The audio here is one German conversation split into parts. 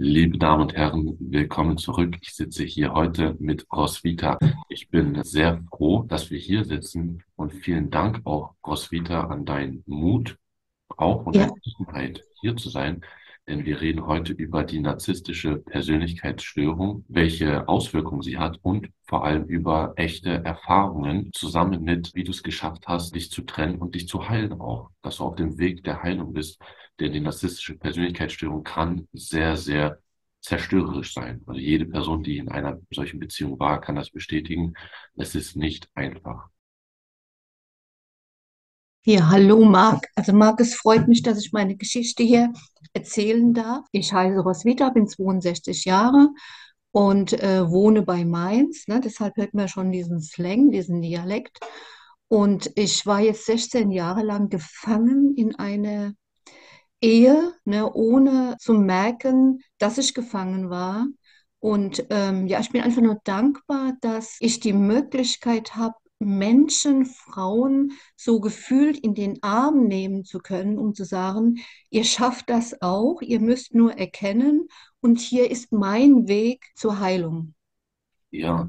Liebe Damen und Herren, willkommen zurück. Ich sitze hier heute mit Roswitha. Ich bin sehr froh, dass wir hier sitzen und vielen Dank auch, Roswitha, an deinen Mut, auch und Ja, Entschlossenheit, hier zu sein. Denn wir reden heute über die narzisstische Persönlichkeitsstörung, welche Auswirkungen sie hat und vor allem über echte Erfahrungen zusammen mit, wie du es geschafft hast, dich zu trennen und dich zu heilen auch, dass du auf dem Weg der Heilung bist. Denn die narzisstische Persönlichkeitsstörung kann sehr, sehr zerstörerisch sein. Also jede Person, die in einer solchen Beziehung war, kann das bestätigen. Es ist nicht einfach. Ja, hallo Marc. Also Marc, es freut mich, dass ich meine Geschichte hier erzählen darf. Ich heiße Roswitha, bin 62 Jahre und äh, wohne bei Mainz. Ne? Deshalb hört man schon diesen Slang, diesen Dialekt. Und ich war jetzt 16 Jahre lang gefangen in einer Ehe, ne, ohne zu merken, dass ich gefangen war. Und ähm, ja, ich bin einfach nur dankbar, dass ich die Möglichkeit habe, Menschen, Frauen so gefühlt in den Arm nehmen zu können, um zu sagen, ihr schafft das auch, ihr müsst nur erkennen und hier ist mein Weg zur Heilung. Ja,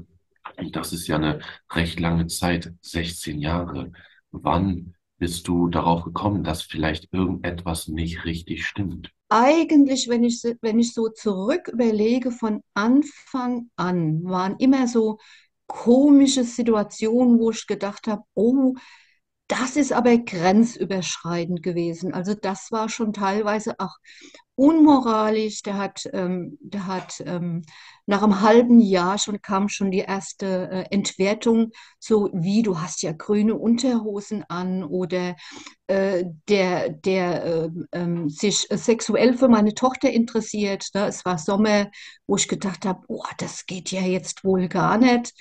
und das ist ja eine recht lange Zeit, 16 Jahre. Wann bist du darauf gekommen, dass vielleicht irgendetwas nicht richtig stimmt? Eigentlich, wenn ich, wenn ich so zurück überlege, von Anfang an waren immer so komische Situationen, wo ich gedacht habe, oh, das ist aber grenzüberschreitend gewesen. Also das war schon teilweise auch unmoralisch. Der hat, ähm, der hat ähm, nach einem halben Jahr schon kam schon die erste äh, Entwertung, so wie du hast ja grüne Unterhosen an oder äh, der, der äh, ähm, sich sexuell für meine Tochter interessiert. Ne? Es war Sommer, wo ich gedacht habe, oh, das geht ja jetzt wohl gar nicht.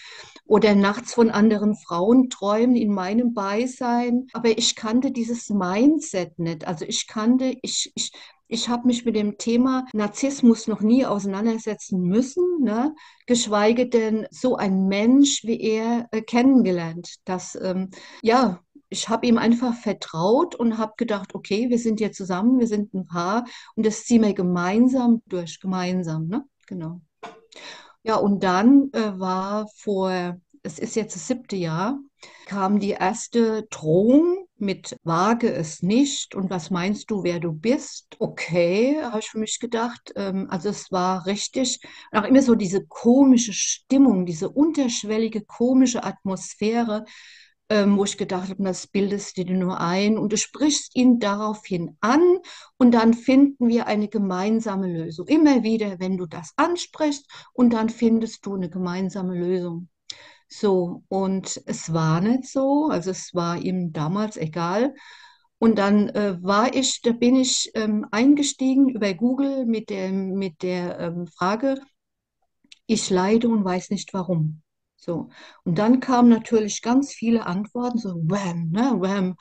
Oder nachts von anderen Frauen träumen in meinem Beisein. Aber ich kannte dieses Mindset nicht. Also ich kannte, ich, ich, ich habe mich mit dem Thema Narzissmus noch nie auseinandersetzen müssen, ne? Geschweige denn so ein Mensch wie er äh, kennengelernt. Das, ähm, ja, ich habe ihm einfach vertraut und habe gedacht, okay, wir sind hier zusammen, wir sind ein Paar und das ziehen wir gemeinsam durch, gemeinsam, ne? Genau. Ja, und dann äh, war vor, es ist jetzt das siebte Jahr, kam die erste Drohung mit Wage es nicht und was meinst du, wer du bist? Okay, habe ich für mich gedacht. Ähm, also es war richtig, auch immer so diese komische Stimmung, diese unterschwellige komische Atmosphäre, ähm, wo ich gedacht habe, das bildest du dir nur ein und du sprichst ihn daraufhin an und dann finden wir eine gemeinsame Lösung. Immer wieder, wenn du das ansprichst und dann findest du eine gemeinsame Lösung. So, und es war nicht so, also es war ihm damals egal. Und dann äh, war ich, da bin ich ähm, eingestiegen über Google mit der, mit der ähm, Frage, ich leide und weiß nicht warum. So. Und dann kamen natürlich ganz viele Antworten, so wham, ne, wham.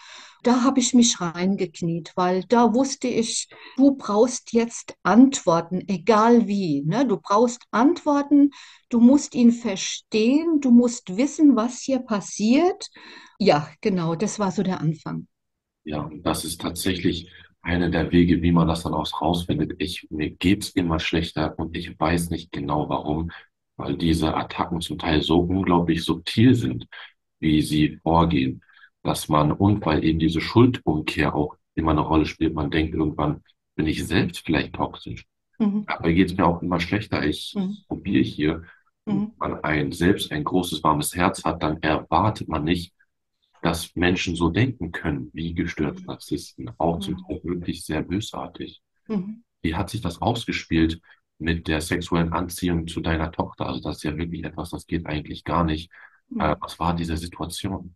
Da habe ich mich reingekniet, weil da wusste ich, du brauchst jetzt Antworten, egal wie, ne? Du brauchst Antworten, du musst ihn verstehen, du musst wissen, was hier passiert. Ja, genau, das war so der Anfang. Ja, und das ist tatsächlich einer der Wege, wie man das dann auch rausfindet. Ich, mir geht's immer schlechter und ich weiß nicht genau warum, weil diese Attacken zum Teil so unglaublich subtil sind, wie sie vorgehen, dass man und weil eben diese Schuldumkehr auch immer eine Rolle spielt, man denkt irgendwann, bin ich selbst vielleicht toxisch. Mhm, Aber geht's mir auch immer schlechter. Ich mhm, probiere hier, wenn mhm, man ein selbst ein großes warmes Herz hat, dann erwartet man nicht, dass Menschen so denken können, wie gestörte mhm, Narzissten, auch zum mhm, Teil wirklich sehr bösartig. mhm. Wie hat sich das ausgespielt mit der sexuellen Anziehung zu deiner Tochter? Also das ist ja wirklich etwas, das geht eigentlich gar nicht. Äh, mhm. was war diese Situation?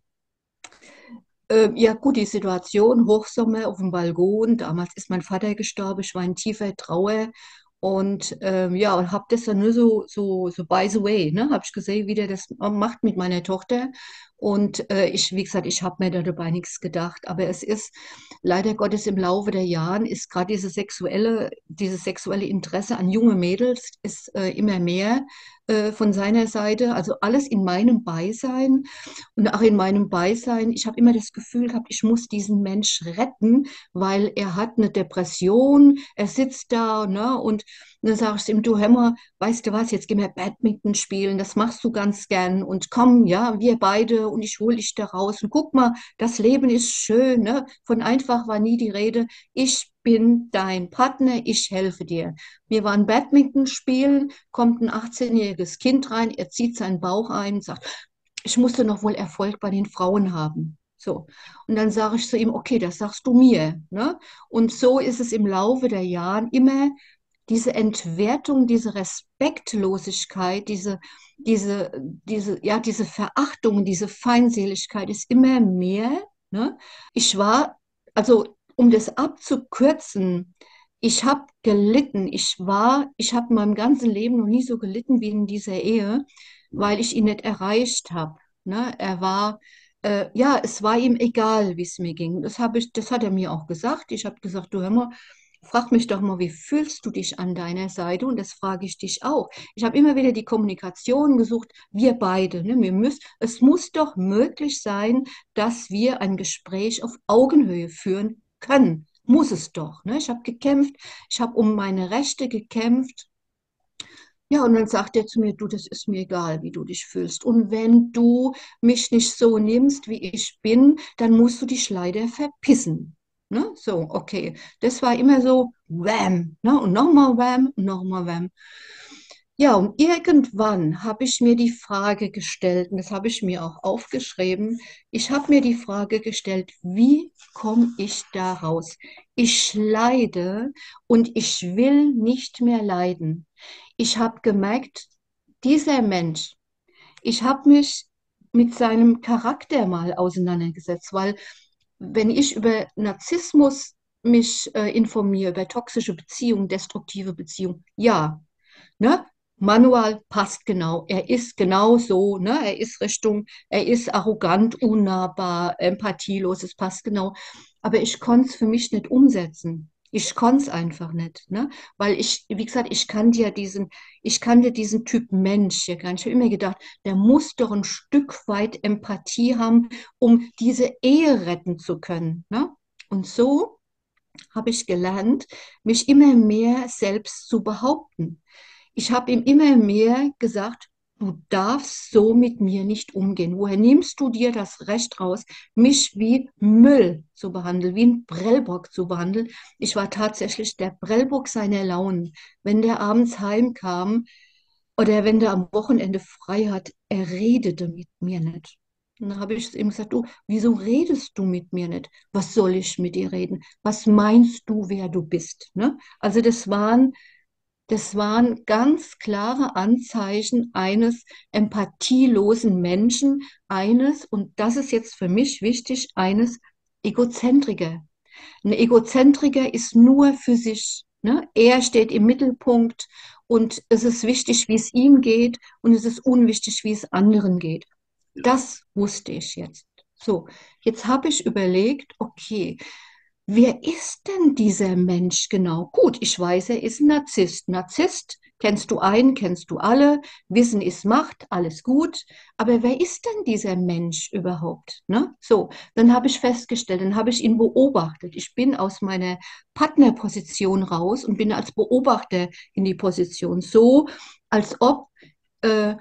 Ähm, ja, gut, die Situation, Hochsommer auf dem Balkon. Damals ist mein Vater gestorben, ich war in tiefer Trauer. Und ähm, ja, und habe das dann nur so, so, so by the way, ne, habe ich gesehen, wie der das macht mit meiner Tochter. Und äh, ich, wie gesagt, ich habe mir da dabei nichts gedacht. Aber es ist leider Gottes im Laufe der Jahren ist gerade diese sexuelle, dieses sexuelle Interesse an junge Mädels ist äh, immer mehr äh, von seiner Seite. Also alles in meinem Beisein. Und auch in meinem Beisein, ich habe immer das Gefühl gehabt, ich muss diesen Mensch retten, weil er hat eine Depression, er sitzt da, ne, und Und dann sage ich ihm, du mal, weißt du was, jetzt gehen wir Badminton spielen, das machst du ganz gern und komm, ja, wir beide und ich hole dich da raus und guck mal, das Leben ist schön, ne? Von einfach war nie die Rede. Ich bin dein Partner, ich helfe dir. Wir waren Badminton spielen, kommt ein 18-jähriges Kind rein, er zieht seinen Bauch ein und sagt, ich musste noch wohl Erfolg bei den Frauen haben. So. Und dann sage ich zu ihm, okay, das sagst du mir. Ne? Und so ist es im Laufe der Jahre immer diese Entwertung, diese Respektlosigkeit, diese, diese, diese, ja, diese Verachtung, diese Feindseligkeit ist immer mehr. Ne? Ich war, also um das abzukürzen, ich habe gelitten. Ich war, ich habe in meinem ganzen Leben noch nie so gelitten wie in dieser Ehe, weil ich ihn nicht erreicht habe. Ne? Er war, äh, ja, es war ihm egal, wie es mir ging. Das ich, das hat er mir auch gesagt. Ich habe gesagt, du hör mal, frag mich doch mal, wie fühlst du dich an deiner Seite? Und das frage ich dich auch. Ich habe immer wieder die Kommunikation gesucht, wir beide. Ne? Wir müssen, es muss doch möglich sein, dass wir ein Gespräch auf Augenhöhe führen können. Muss es doch. Ne? Ich habe gekämpft, ich habe um meine Rechte gekämpft. Ja, und dann sagt er zu mir, du, das ist mir egal, wie du dich fühlst. Und wenn du mich nicht so nimmst, wie ich bin, dann musst du dich leider verpissen. Ne? So, okay. Das war immer so, wham, ne? und nochmal wham, nochmal wham. Ja, und irgendwann habe ich mir die Frage gestellt, und das habe ich mir auch aufgeschrieben, ich habe mir die Frage gestellt, wie komme ich da raus? Ich leide und ich will nicht mehr leiden. Ich habe gemerkt, dieser Mensch, ich habe mich mit seinem Charakter mal auseinandergesetzt, weil wenn ich über Narzissmus mich äh, informiere, über toxische Beziehungen, destruktive Beziehungen, ja, ne? Manual passt genau. Er ist genau so, ne? Er ist Richtung, er ist arrogant, unnahbar, empathielos, es passt genau. Aber ich konnte es für mich nicht umsetzen. Ich konnte es einfach nicht, ne? Weil ich, wie gesagt, ich kannte ja diesen, ich kannte diesen Typ Mensch ja gar nicht. Ich habe immer gedacht, der muss doch ein Stück weit Empathie haben, um diese Ehe retten zu können, ne? Und so habe ich gelernt, mich immer mehr selbst zu behaupten. Ich habe ihm immer mehr gesagt, du darfst so mit mir nicht umgehen. Woher nimmst du dir das Recht raus, mich wie Müll zu behandeln, wie ein Prellbock zu behandeln? Ich war tatsächlich der Prellbock seiner Launen. Wenn der abends heimkam oder wenn der am Wochenende frei hat, er redete mit mir nicht. Dann habe ich ihm gesagt, du, wieso redest du mit mir nicht? Was soll ich mit dir reden? Was meinst du, wer du bist? Ne? Also das waren das waren ganz klare Anzeichen eines empathielosen Menschen, eines, und das ist jetzt für mich wichtig, eines Egozentriker. Ein Egozentriker ist nur für sich. Ne? Er steht im Mittelpunkt und es ist wichtig, wie es ihm geht und es ist unwichtig, wie es anderen geht. Das wusste ich jetzt. So, jetzt habe ich überlegt, okay, wer ist denn dieser Mensch genau? Gut, ich weiß, er ist ein Narzisst. Narzisst, kennst du einen, kennst du alle, Wissen ist Macht, alles gut. Aber wer ist denn dieser Mensch überhaupt? Ne? So, dann habe ich festgestellt, dann habe ich ihn beobachtet. Ich bin aus meiner Partnerposition raus und bin als Beobachter in die Position. So, als ob äh,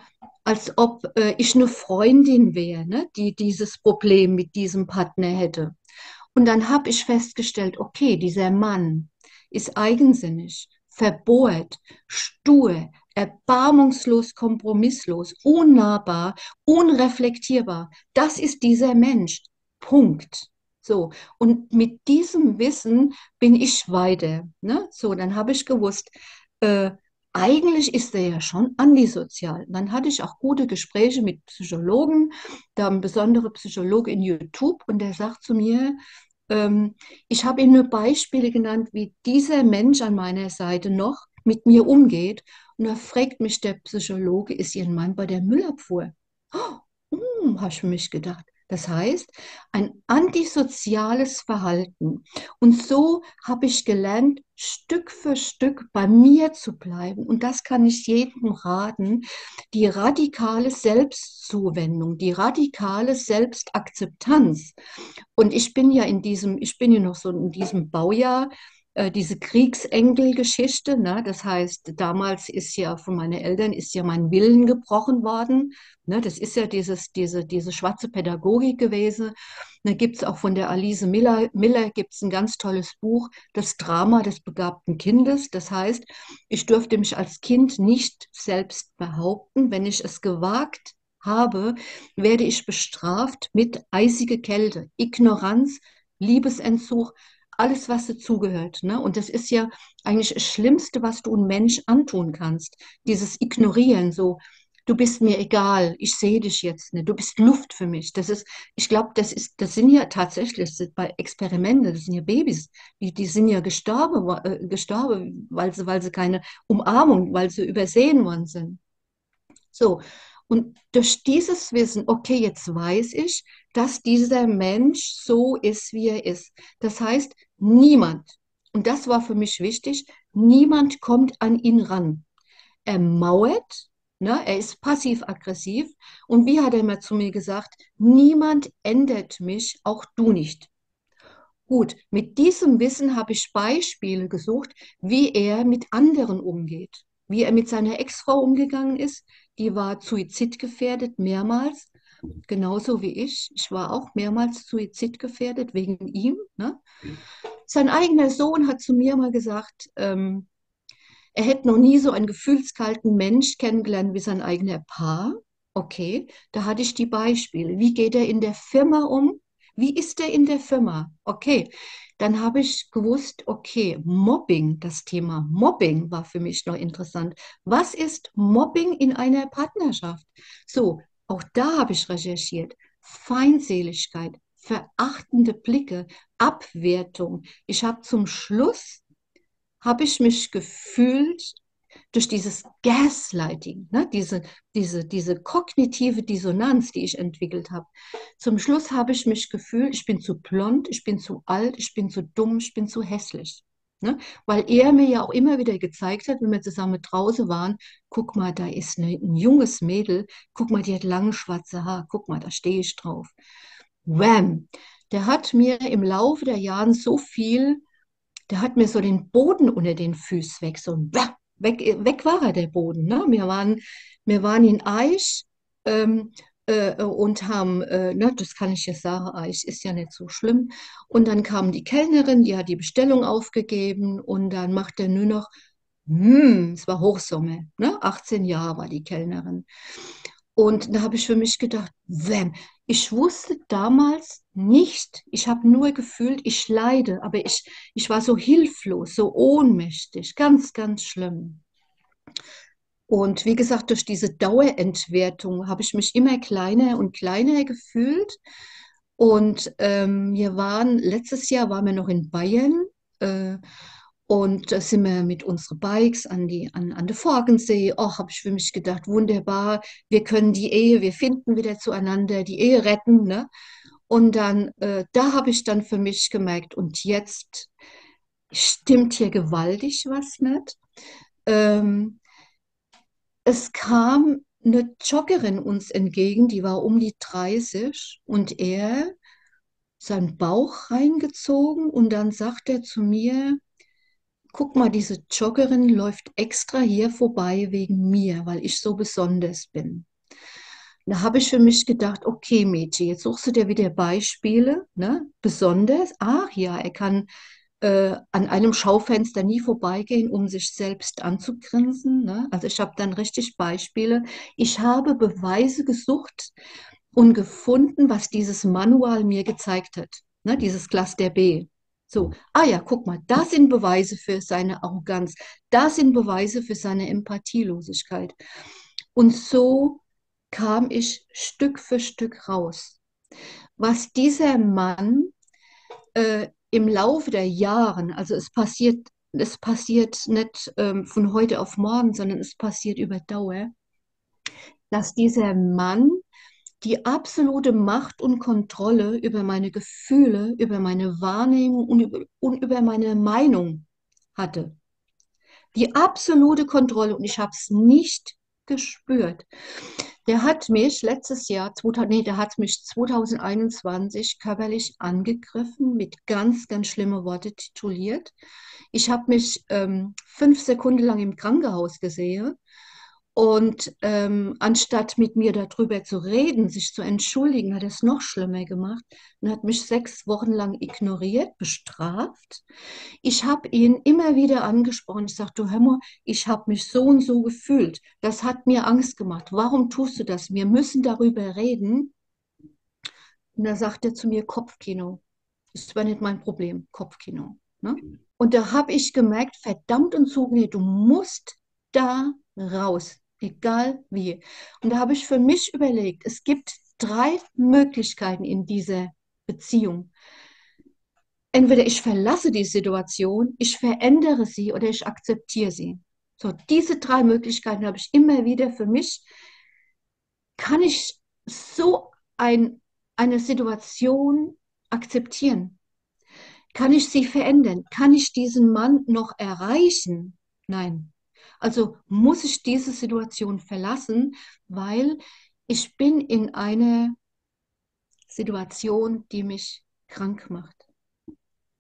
als ob äh, ich eine Freundin wäre, ne, die dieses Problem mit diesem Partner hätte. Und dann habe ich festgestellt, okay, dieser Mann ist eigensinnig, verbohrt, stur, erbarmungslos, kompromisslos, unnahbar, unreflektierbar. Das ist dieser Mensch. Punkt. So, und mit diesem Wissen bin ich weiter. Ne? So, dann habe ich gewusst, äh, eigentlich ist er ja schon antisozial. Dann hatte ich auch gute Gespräche mit Psychologen, da ein besonderer Psychologe in YouTube und der sagt zu mir, ähm, ich habe ihm nur Beispiele genannt, wie dieser Mensch an meiner Seite noch mit mir umgeht. Und da fragt mich der Psychologe, ist Ihr Mann bei der Müllabfuhr? Oh, hm, habe ich mich gedacht. Das heißt, ein antisoziales Verhalten. Und so habe ich gelernt, Stück für Stück bei mir zu bleiben. Und das kann ich jedem raten. Die radikale Selbstzuwendung, die radikale Selbstakzeptanz. Und ich bin ja in diesem, ich bin ja noch so in diesem Baujahr. Äh, diese Kriegsengelgeschichte, ne? Das heißt, damals ist ja von meinen Eltern ist ja mein Willen gebrochen worden. Ne? Das ist ja dieses, diese, diese schwarze Pädagogik gewesen. Da gibt es auch von der Alice Miller, Miller gibt es ein ganz tolles Buch, Das Drama des begabten Kindes. Das heißt, ich durfte mich als Kind nicht selbst behaupten. Wenn ich es gewagt habe, werde ich bestraft mit eisige Kälte, Ignoranz, Liebesentzug, alles, was dazugehört. Ne? Und das ist ja eigentlich das Schlimmste, was du einem Mensch antun kannst. Dieses Ignorieren, so, du bist mir egal, ich sehe dich jetzt nicht, du bist Luft für mich. Das ist, ich glaube, das das sind ja tatsächlich bei Experimente, das sind ja Babys, die, die sind ja gestorben, äh, gestorben, weil sie, weil sie keine Umarmung, weil sie übersehen worden sind. So, und durch dieses Wissen, okay, jetzt weiß ich, dass dieser Mensch so ist, wie er ist. Das heißt, niemand, und das war für mich wichtig, niemand kommt an ihn ran. Er mauert, ne, er ist passiv-aggressiv. Und wie hat er mal zu mir gesagt, niemand ändert mich, auch du nicht. Gut, mit diesem Wissen habe ich Beispiele gesucht, wie er mit anderen umgeht, wie er mit seiner Ex-Frau umgegangen ist, die war suizidgefährdet mehrmals, genauso wie ich. Ich war auch mehrmals suizidgefährdet wegen ihm. Ne? Sein eigener Sohn hat zu mir mal gesagt, ähm, er hätte noch nie so einen gefühlskalten Mensch kennengelernt wie sein eigener Paar. Okay, da hatte ich die Beispiele. Wie geht er in der Firma um? Wie ist er in der Firma? Okay, dann habe ich gewusst, okay, Mobbing, das Thema Mobbing war für mich noch interessant. Was ist Mobbing in einer Partnerschaft? So, auch da habe ich recherchiert. Feindseligkeit, verachtende Blicke, Abwertung. Ich habe zum Schluss, habe ich mich gefühlt durch dieses Gaslighting, ne, diese, diese, diese kognitive Dissonanz, die ich entwickelt habe. Zum Schluss habe ich mich gefühlt, ich bin zu blond, ich bin zu alt, ich bin zu dumm, ich bin zu hässlich. Ne? Weil er mir ja auch immer wieder gezeigt hat, wenn wir zusammen draußen waren, guck mal, da ist eine, ein junges Mädel, guck mal, die hat lange schwarze Haare, guck mal, da stehe ich drauf. Wham! Der hat mir im Laufe der Jahre so viel, der hat mir so den Boden unter den Füßen weg, so ein weg, weg war er, der Boden. Ne? Wir, waren, wir waren in Eich ähm, äh, und haben, äh, ne, das kann ich jetzt sagen, Eich ist ja nicht so schlimm. Und dann kam die Kellnerin, die hat die Bestellung aufgegeben und dann macht er nur noch, hm, es war Hochsommer, ne? 18 Jahre war die Kellnerin. Und da habe ich für mich gedacht, wem? Ich wusste damals nicht, ich habe nur gefühlt, ich leide, aber ich, ich war so hilflos, so ohnmächtig, ganz, ganz schlimm. Und wie gesagt, durch diese Dauerentwertung habe ich mich immer kleiner und kleiner gefühlt. Und ähm, wir waren, letztes Jahr waren wir noch in Bayern äh, und da sind wir mit unseren Bikes an, die, an, an den Forgensee. Oh, habe ich für mich gedacht, wunderbar, wir können die Ehe, wir finden wieder zueinander, die Ehe retten. Ne? Und dann, äh, da habe ich dann für mich gemerkt, und jetzt stimmt hier gewaltig was nicht. Ähm, es kam eine Joggerin uns entgegen, die war um die 30 und er seinen Bauch reingezogen und dann sagt er zu mir, guck mal, diese Joggerin läuft extra hier vorbei wegen mir, weil ich so besonders bin. Da habe ich für mich gedacht, okay, Mädchen, jetzt suchst du dir wieder Beispiele, ne? Besonders, ach ja, er kann äh, an einem Schaufenster nie vorbeigehen, um sich selbst anzugrinsen. Ne? Also ich habe dann richtig Beispiele. Ich habe Beweise gesucht und gefunden, was dieses Manual mir gezeigt hat, ne? dieses Cluster B. So, ah ja, guck mal, das sind Beweise für seine Arroganz, das sind Beweise für seine Empathielosigkeit. Und so kam ich Stück für Stück raus. Was dieser Mann äh, im Laufe der Jahre, also es passiert, es passiert nicht ähm, von heute auf morgen, sondern es passiert über Dauer, dass dieser Mann die absolute Macht und Kontrolle über meine Gefühle, über meine Wahrnehmung und über, und über meine Meinung hatte. Die absolute Kontrolle und ich habe es nicht gespürt. Der hat mich letztes Jahr, 2000, nee, der hat mich 2021 körperlich angegriffen, mit ganz, ganz schlimmen Worten tituliert. Ich habe mich ähm, fünf Sekunden lang im Krankenhaus gesehen und ähm, anstatt mit mir darüber zu reden, sich zu entschuldigen, hat er es noch schlimmer gemacht und hat mich sechs Wochen lang ignoriert, bestraft. Ich habe ihn immer wieder angesprochen. Ich sagte, du hör mal, ich habe mich so und so gefühlt. Das hat mir Angst gemacht. Warum tust du das? Wir müssen darüber reden. Und da sagt er zu mir, Kopfkino. Das war nicht mein Problem, Kopfkino. Ne? Und da habe ich gemerkt, verdammt und so, nee, du musst da raus egal wie. Und da habe ich für mich überlegt, es gibt drei Möglichkeiten in dieser Beziehung. Entweder ich verlasse die Situation, ich verändere sie oder ich akzeptiere sie. So, diese drei Möglichkeiten habe ich immer wieder für mich. Kann ich so ein, eine Situation akzeptieren? Kann ich sie verändern? Kann ich diesen Mann noch erreichen? Nein. Also muss ich diese Situation verlassen, weil ich bin in einer Situation, die mich krank macht.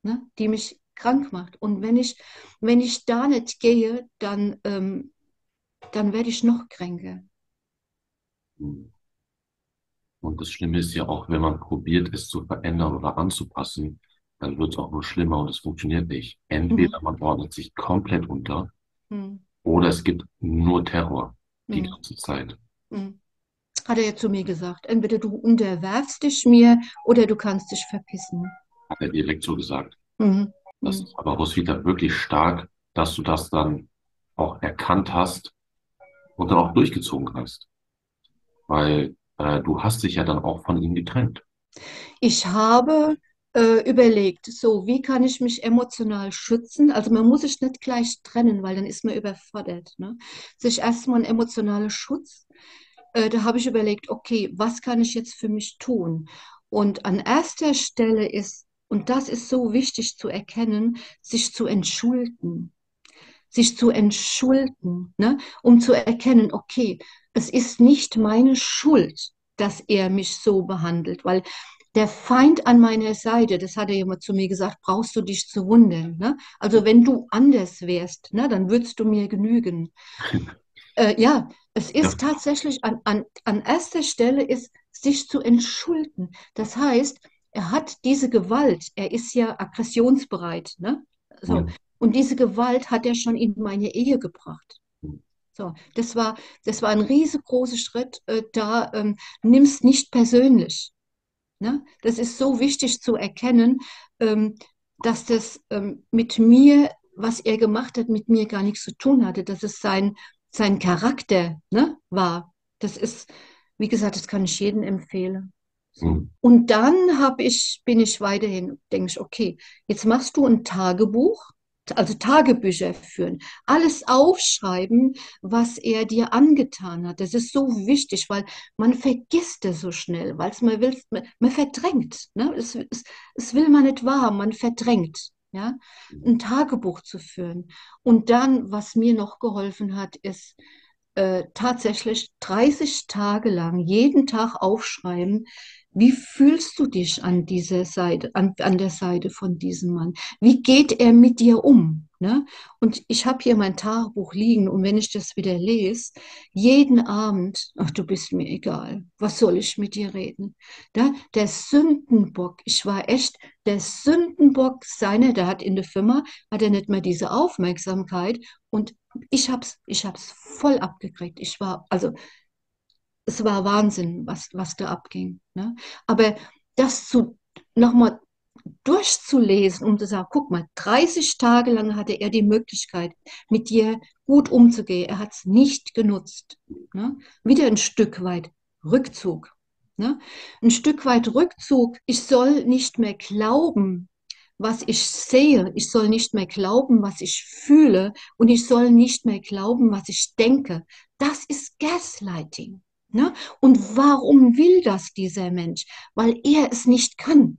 Ne? Die mich krank macht. Und wenn ich, wenn ich da nicht gehe, dann, ähm, dann werde ich noch kränker. Und das Schlimme ist ja auch, wenn man probiert, es zu verändern oder anzupassen, dann wird es auch nur schlimmer und es funktioniert nicht. Entweder mhm. man ordnet sich komplett unter mhm. Oder es gibt nur Terror die mhm. ganze Zeit. Mhm. Hat er ja zu mir gesagt. Entweder du unterwerfst dich mir oder du kannst dich verpissen. Hat er direkt so gesagt. Mhm. Das ist aber Roswitha wirklich stark, dass du das dann auch erkannt hast und dann auch durchgezogen hast. Weil äh, du hast dich ja dann auch von ihm getrennt. Ich habe äh, überlegt, so, wie kann ich mich emotional schützen? Also man muss sich nicht gleich trennen, weil dann ist man überfordert. Ne? Sich erstmal ein emotionaler Schutz. Äh, da habe ich überlegt, okay, was kann ich jetzt für mich tun? Und an erster Stelle ist, und das ist so wichtig zu erkennen, sich zu entschulden. Sich zu entschulden, ne? um zu erkennen, okay, es ist nicht meine Schuld, dass er mich so behandelt, weil der Feind an meiner Seite, das hat er immer zu mir gesagt, brauchst du dich zu wundern. Ne? Also wenn du anders wärst, ne, dann würdest du mir genügen. äh, ja, es ist ja. tatsächlich an, an, an erster Stelle ist, sich zu entschulden. Das heißt, er hat diese Gewalt, er ist ja aggressionsbereit. Ne? So. Ja. Und diese Gewalt hat er schon in meine Ehe gebracht. So, das war, das war ein riesengroßer Schritt. Äh, da ähm, nimm's nicht persönlich. Ne? Das ist so wichtig zu erkennen, ähm, dass das ähm, mit mir, was er gemacht hat, mit mir gar nichts zu tun hatte, dass es sein, sein Charakter ne, war. Das ist, wie gesagt, das kann ich jedem empfehlen. Mhm. Und dann ich, bin ich weiterhin, denke ich, okay, jetzt machst du ein Tagebuch also Tagebücher führen, alles aufschreiben, was er dir angetan hat. Das ist so wichtig, weil man vergisst es so schnell, weil es man will, man, verdrängt. Ne? Es, es, es will man nicht wahr, man verdrängt. Ja? Ein Tagebuch zu führen. Und dann, was mir noch geholfen hat, ist äh, tatsächlich 30 Tage lang jeden Tag aufschreiben, wie fühlst du dich an dieser Seite, an, an der Seite von diesem Mann? Wie geht er mit dir um? Ne? Und ich habe hier mein Tagebuch liegen und wenn ich das wieder lese, jeden Abend, ach du bist mir egal, was soll ich mit dir reden? Da, der Sündenbock, ich war echt der Sündenbock seiner, der hat in der Firma, hat er nicht mehr diese Aufmerksamkeit und ich hab's, ich hab's voll abgekriegt. Ich war, also es war Wahnsinn, was, was da abging. Ne? Aber das zu nochmal durchzulesen, um zu sagen, guck mal, 30 Tage lang hatte er die Möglichkeit, mit dir gut umzugehen. Er hat es nicht genutzt. Ne? Wieder ein Stück weit Rückzug. Ne? Ein Stück weit Rückzug. Ich soll nicht mehr glauben, was ich sehe. Ich soll nicht mehr glauben, was ich fühle. Und ich soll nicht mehr glauben, was ich denke. Das ist Gaslighting. Ne? Und warum will das dieser Mensch? Weil er es nicht kann.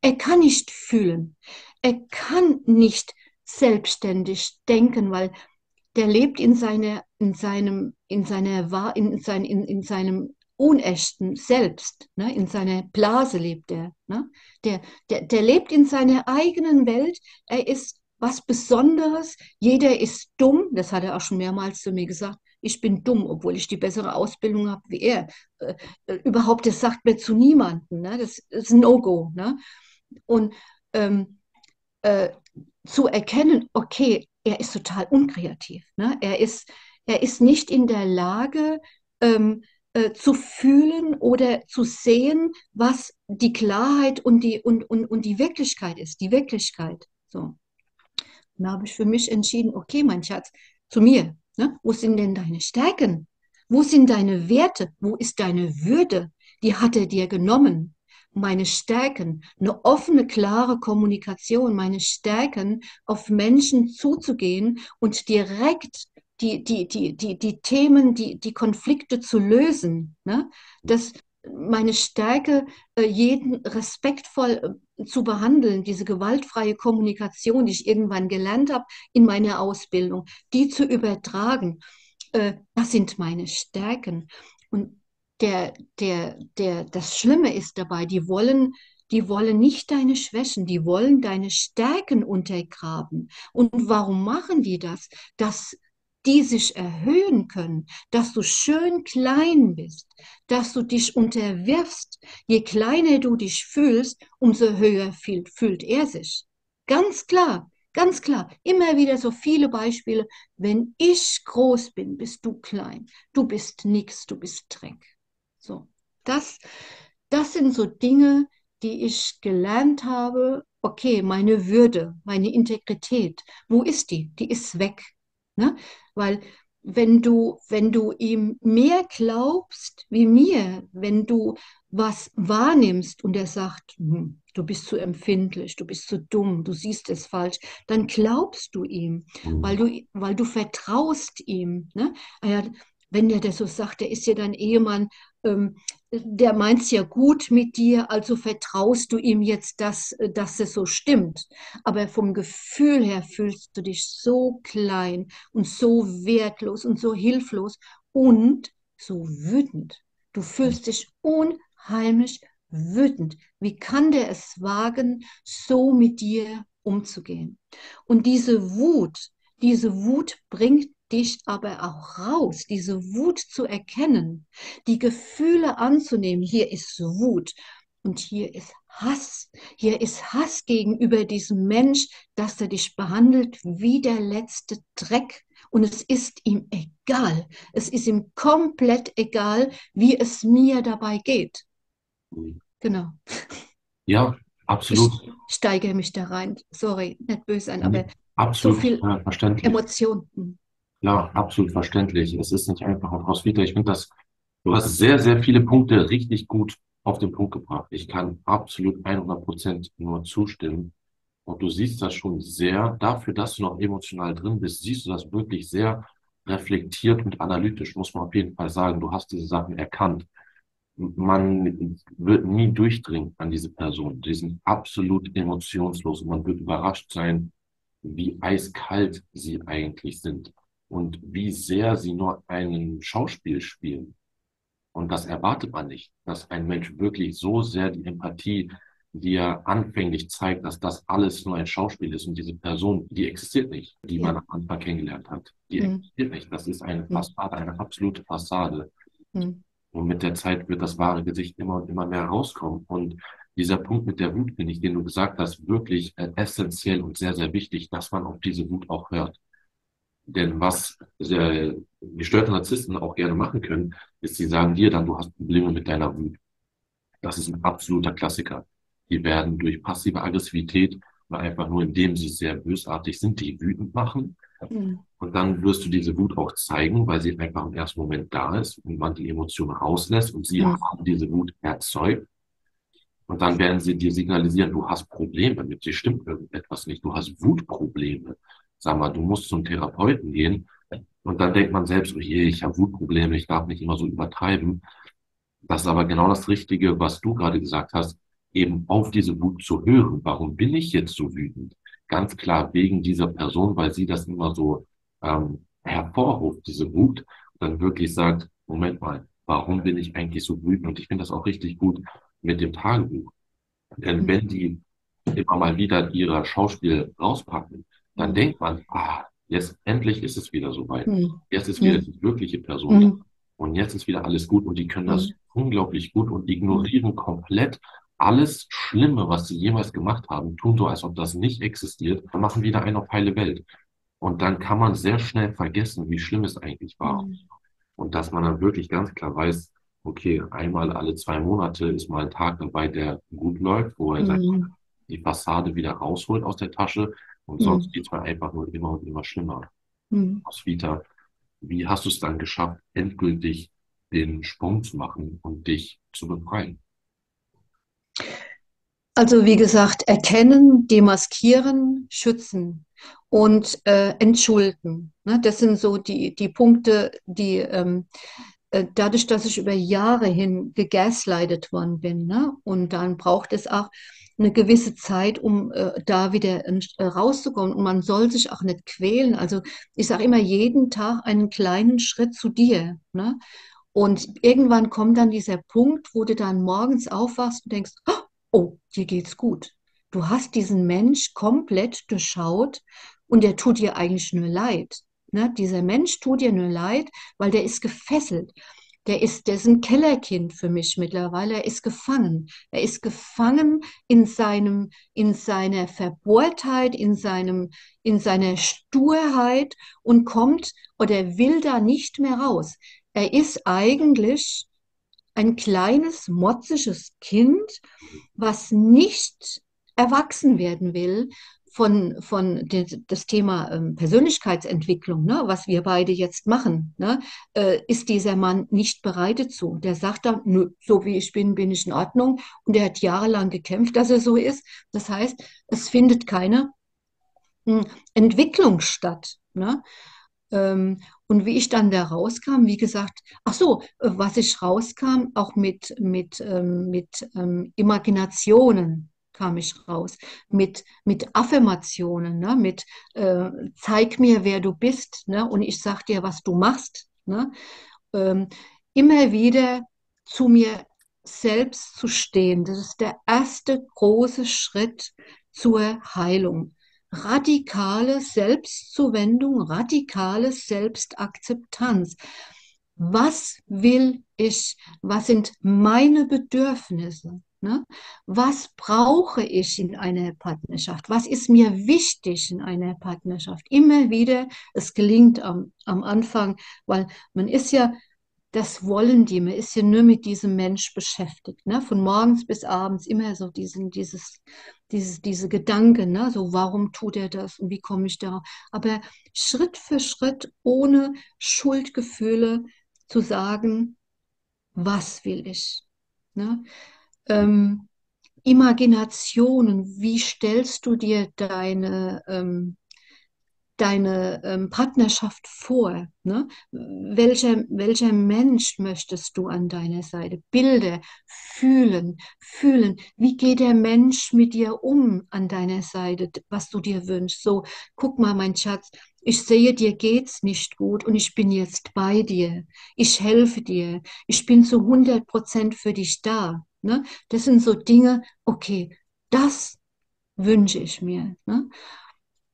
Er kann nicht fühlen. Er kann nicht selbstständig denken, weil der lebt in seiner, in seinem, in seiner, in, sein, in, in seinem unechten Selbst, ne? in seiner Blase lebt er. Ne? Der, der, der lebt in seiner eigenen Welt. Er ist was Besonderes. Jeder ist dumm. Das hat er auch schon mehrmals zu mir gesagt. Ich bin dumm, obwohl ich die bessere Ausbildung habe wie er. Äh, äh überhaupt, das sagt mir zu niemandem. Ne? Das ist ein No-Go. Ne? Und ähm, äh, zu erkennen, okay, er ist total unkreativ. Ne? Er, ist, er ist nicht in der Lage, ähm, äh, zu fühlen oder zu sehen, was die Klarheit und die, und, und, und die Wirklichkeit ist. Die Wirklichkeit. So. Dann habe ich für mich entschieden, okay, mein Schatz, zu mir. Ne? Wo sind denn deine Stärken? Wo sind deine Werte? Wo ist deine Würde? Die hat er dir genommen meine Stärken, eine offene, klare Kommunikation, meine Stärken, auf Menschen zuzugehen und direkt die, die, die, die, die Themen, die, die Konflikte zu lösen. Ne? Das, meine Stärke, äh, jeden respektvoll äh, zu behandeln, diese gewaltfreie Kommunikation, die ich irgendwann gelernt habe in meiner Ausbildung, die zu übertragen, äh, das sind meine Stärken. Und der, der, der, das Schlimme ist dabei, die wollen, die wollen nicht deine Schwächen, die wollen deine Stärken untergraben. Und warum machen die das? Dass die sich erhöhen können, dass du schön klein bist, dass du dich unterwirfst. Je kleiner du dich fühlst, umso höher fühlt, er sich. Ganz klar, ganz klar. Immer wieder so viele Beispiele. Wenn ich groß bin, bist du klein. Du bist nix, du bist Dreck. So, das, das sind so Dinge, die ich gelernt habe. Okay, meine Würde, meine Integrität, wo ist die? Die ist weg. Ne? Weil wenn du, wenn du ihm mehr glaubst wie mir, wenn du was wahrnimmst und er sagt, hm, du bist zu empfindlich, du bist zu dumm, du siehst es falsch, dann glaubst du ihm, mhm. weil, du, weil du vertraust ihm. Ne? Ah wenn der das so sagt, der ist ja dein Ehemann, der meint es ja gut mit dir, also vertraust du ihm jetzt, dass, dass es so stimmt. Aber vom Gefühl her fühlst du dich so klein und so wertlos und so hilflos und so wütend. Du fühlst dich unheimlich wütend. Wie kann der es wagen, so mit dir umzugehen? Und diese Wut, diese Wut bringt dich aber auch raus, diese Wut zu erkennen, die Gefühle anzunehmen. Hier ist Wut und hier ist Hass. Hier ist Hass gegenüber diesem Mensch, dass er dich behandelt wie der letzte Dreck. Und es ist ihm egal. Es ist ihm komplett egal, wie es mir dabei geht. Genau. Ja, absolut. Ich steigere mich da rein. Sorry, nicht böse sein, aber absolut, so viel. Emotionen. Ja, absolut verständlich. Es ist nicht einfach ein Crossfitter. Ich finde das, du hast sehr, sehr viele Punkte richtig gut auf den Punkt gebracht. Ich kann absolut 100 Prozent nur zustimmen. Und du siehst das schon sehr, dafür, dass du noch emotional drin bist, siehst du das wirklich sehr reflektiert und analytisch, muss man auf jeden Fall sagen. Du hast diese Sachen erkannt. Man wird nie durchdringen an diese Person. Die sind absolut emotionslos und man wird überrascht sein, wie eiskalt sie eigentlich sind und wie sehr sie nur ein Schauspiel spielen. Und das erwartet man nicht, dass ein Mensch wirklich so sehr die Empathie, die er anfänglich zeigt, dass das alles nur ein Schauspiel ist und diese Person, die existiert nicht, die man am Anfang kennengelernt hat. Die mhm. existiert nicht. Das ist eine Fassade, eine absolute Fassade. Mhm. Und mit der Zeit wird das wahre Gesicht immer und immer mehr rauskommen. Und dieser Punkt mit der Wut, finde ich, den du gesagt hast, wirklich äh, essentiell und sehr, sehr wichtig, dass man auf diese Wut auch hört. Denn was sehr gestörte Narzissten auch gerne machen können, ist, sie sagen dir dann, du hast Probleme mit deiner Wut. Das ist ein absoluter Klassiker. Die werden durch passive Aggressivität oder einfach nur indem sie sehr bösartig sind, die wütend machen. Mhm. Und dann wirst du diese Wut auch zeigen, weil sie einfach im ersten Moment da ist und man die Emotionen rauslässt und sie mhm. haben diese Wut erzeugt. Und dann werden sie dir signalisieren, du hast Probleme mit dir stimmt irgendetwas nicht, du hast Wutprobleme sag mal, du musst zum Therapeuten gehen. Und dann denkt man selbst, oh je, ich habe Wutprobleme, ich darf nicht immer so übertreiben. Das ist aber genau das Richtige, was du gerade gesagt hast, eben auf diese Wut zu hören. Warum bin ich jetzt so wütend? Ganz klar wegen dieser Person, weil sie das immer so ähm, hervorruft, diese Wut, und dann wirklich sagt, Moment mal, warum bin ich eigentlich so wütend? Und ich finde das auch richtig gut mit dem Tagebuch. Denn wenn die immer mal wieder ihre Schauspiel rauspacken, dann denkt man, ah, jetzt endlich ist es wieder soweit. Hm. Jetzt ist wieder die wirkliche Person da. Hm. Und jetzt ist wieder alles gut. Und die können das Hm. unglaublich gut und ignorieren komplett alles Schlimme, was sie jemals gemacht haben, tun so, als ob das nicht existiert, und machen wieder einen auf heile Welt. Und dann kann man sehr schnell vergessen, wie schlimm es eigentlich war. Hm. Und dass man dann wirklich ganz klar weiß, okay, einmal alle zwei Monate ist mal ein Tag dabei, der gut läuft, wo er sagt, Hm. die Fassade wieder rausholt aus der Tasche und sonst geht's mir einfach nur immer und immer schlimmer. Hm. Roswitha, wie hast du es dann geschafft, endgültig den Sprung zu machen und dich zu befreien? Also wie gesagt, erkennen, demaskieren, schützen und äh, entschulden. Ne? Das sind so die, die Punkte, die ähm, äh, dadurch, dass ich über Jahre hin gegaslightet worden bin, ne? Und dann braucht es auch eine gewisse Zeit, um äh, da wieder äh, rauszukommen. Und man soll sich auch nicht quälen. Also ich sage immer, jeden Tag einen kleinen Schritt zu dir. Ne? Und irgendwann kommt dann dieser Punkt, wo du dann morgens aufwachst und denkst, oh, dir geht's gut. Du hast diesen Mensch komplett durchschaut und der tut dir eigentlich nur leid. Ne? Dieser Mensch tut dir nur leid, weil der ist gefesselt. Der ist, der ist ein Kellerkind für mich mittlerweile. Er ist gefangen. Er ist gefangen in seinem, in seiner Verbohrtheit, in seinem, in seiner Sturheit und kommt oder will da nicht mehr raus. Er ist eigentlich ein kleines, motziges Kind, was nicht erwachsen werden will von, von de, das Thema ähm, Persönlichkeitsentwicklung, ne, was wir beide jetzt machen, ne, äh, ist dieser Mann nicht bereit dazu. Der sagt dann, nö, so wie ich bin, bin ich in Ordnung. Und er hat jahrelang gekämpft, dass er so ist. Das heißt, es findet keine hm, Entwicklung statt. Ne? Ähm, und wie ich dann da rauskam, wie gesagt, ach so, äh, was ich rauskam, auch mit, mit, ähm, mit ähm, Imaginationen kam ich raus, mit, mit Affirmationen, ne? mit äh, zeig mir, wer du bist, ne? und ich sag dir, was du machst. Ne? Ähm, immer wieder zu mir selbst zu stehen, das ist der erste große Schritt zur Heilung radikale Selbstzuwendung, radikale Selbstakzeptanz. Was will ich? Was sind meine Bedürfnisse? Ne? Was brauche ich in einer Partnerschaft? Was ist mir wichtig in einer Partnerschaft? Immer wieder, es gelingt am, am Anfang, weil man ist ja das wollen die. Man ist ja nur mit diesem Mensch beschäftigt. Ne? Von morgens bis abends immer so diesen, dieses, dieses, diese Gedanken, ne? so warum tut er das und wie komme ich darauf. Aber Schritt für Schritt ohne Schuldgefühle zu sagen, was will ich? Ne? Ähm, Imaginationen, wie stellst du dir deine, ähm, deine ähm, Partnerschaft vor? Ne? Welcher, welcher Mensch möchtest du an deiner Seite? Bilder, fühlen, fühlen. Wie geht der Mensch mit dir um an deiner Seite, was du dir wünschst? So, guck mal, mein Schatz, ich sehe, dir geht's nicht gut und ich bin jetzt bei dir. Ich helfe dir. Ich bin zu 100 Prozent für dich da. Ne? Das sind so Dinge, okay, das wünsche ich mir. Ne?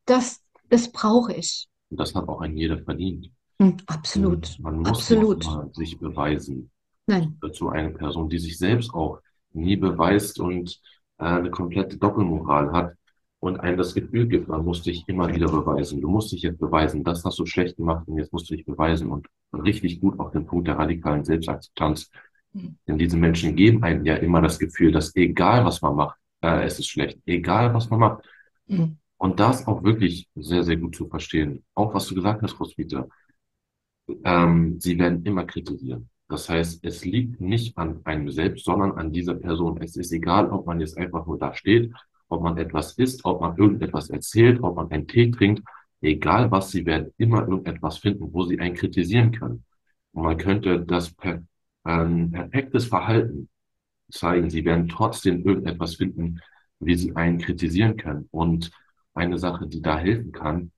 Das, das brauche ich. Und das hat auch ein jeder verdient. Hm, absolut. Man muss Absolut. sich beweisen. Nein. Dazu eine Person, die sich selbst auch nie beweist und äh, eine komplette Doppelmoral hat und einem das Gefühl gibt, man muss dich immer wieder beweisen. Du musst dich jetzt beweisen, das hast du schlecht gemacht und jetzt musst du dich beweisen und richtig gut auf den Punkt der radikalen Selbstakzeptanz. Mhm. Denn diese Menschen geben einem ja immer das Gefühl, dass egal was man macht, äh, es ist schlecht. Egal was man macht. Hm, Und das auch wirklich sehr, sehr gut zu verstehen. Auch was du gesagt hast, Roswitha. Ähm, sie werden immer kritisieren. Das heißt, es liegt nicht an einem selbst, sondern an dieser Person. Es ist egal, ob man jetzt einfach nur da steht, ob man etwas isst, ob man irgendetwas erzählt, ob man einen Tee trinkt. Egal was, sie werden immer irgendetwas finden, wo sie einen kritisieren können. Und man könnte das per, ähm, perfektes Verhalten zeigen. Sie werden trotzdem irgendetwas finden, wie sie einen kritisieren können. Und eine Sache, die da helfen kann,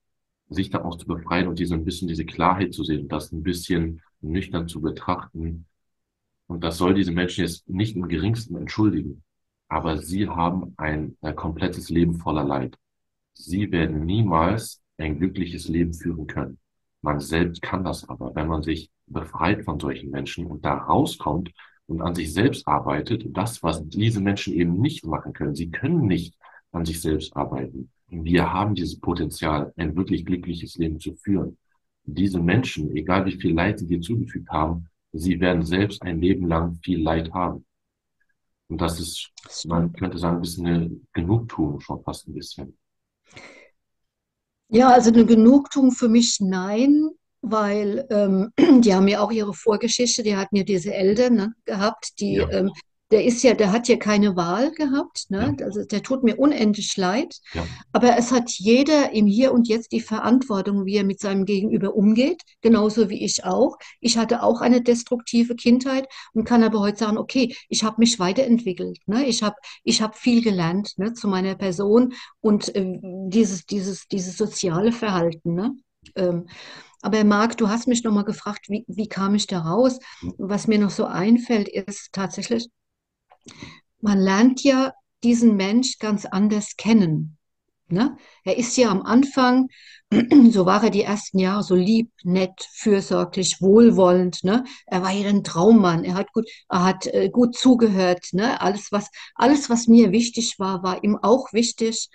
sich daraus zu befreien und diese ein bisschen diese Klarheit zu sehen und das ein bisschen nüchtern zu betrachten. Und das soll diese Menschen jetzt nicht im geringsten entschuldigen. Aber sie haben ein, ein komplettes Leben voller Leid. Sie werden niemals ein glückliches Leben führen können. Man selbst kann das aber, wenn man sich befreit von solchen Menschen und da rauskommt und an sich selbst arbeitet, das, was diese Menschen eben nicht machen können. Sie können nicht an sich selbst arbeiten. Wir haben dieses Potenzial, ein wirklich glückliches Leben zu führen. Diese Menschen, egal wie viel Leid sie dir zugefügt haben, sie werden selbst ein Leben lang viel Leid haben. Und das ist, man könnte sagen, ein bisschen eine Genugtuung schon fast ein bisschen. Ja, also eine Genugtuung für mich nein, weil ähm, die haben ja auch ihre Vorgeschichte, die hatten ja diese Eltern ne, gehabt, die Ja, ähm, der ist ja, der hat ja keine Wahl gehabt, ja, ne? Also der tut mir unendlich leid. ja, Aber es hat jeder im Hier und Jetzt die Verantwortung, wie er mit seinem Gegenüber umgeht, genauso wie ich auch. Ich hatte auch eine destruktive Kindheit und kann aber heute sagen, okay, ich habe mich weiterentwickelt, ne? Ich habe ich hab viel gelernt, ne, zu meiner Person und äh, dieses, dieses, dieses soziale Verhalten, ne? Ähm, aber Marc, du hast mich nochmal gefragt, wie, wie kam ich da raus? Was mir noch so einfällt, ist tatsächlich, man lernt ja diesen Mensch ganz anders kennen. Ne? Er ist ja am Anfang, so war er die ersten Jahre so lieb, nett, fürsorglich, wohlwollend. Ne? Er war ja ein Traummann. Er hat gut, er hat äh, gut zugehört. Ne? Alles was, alles, was mir wichtig war, war ihm auch wichtig.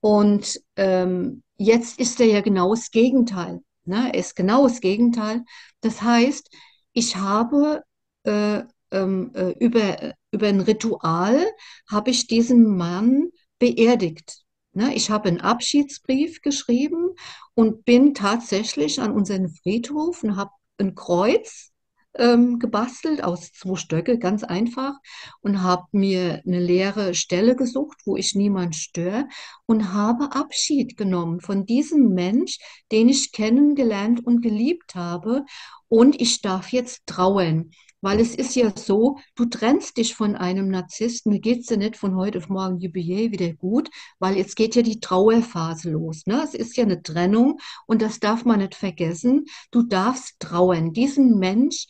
Und ähm, jetzt ist er ja genau das Gegenteil. Ne? Er ist genau das Gegenteil. Das heißt, ich habe äh, ähm, äh, über, über ein Ritual habe ich diesen Mann beerdigt. Ne? Ich habe einen Abschiedsbrief geschrieben und bin tatsächlich an unseren Friedhof und habe ein Kreuz ähm, gebastelt aus zwei Stöcke, ganz einfach, und habe mir eine leere Stelle gesucht, wo ich niemand störe und habe Abschied genommen von diesem Mensch, den ich kennengelernt und geliebt habe. Und ich darf jetzt trauern. Weil es ist ja so, du trennst dich von einem Narzissten, da geht es ja nicht von heute auf morgen jubiläum wieder gut, weil jetzt geht ja die Trauerphase los. Ne? Es ist ja eine Trennung und das darf man nicht vergessen. Du darfst trauern. Diesen Mensch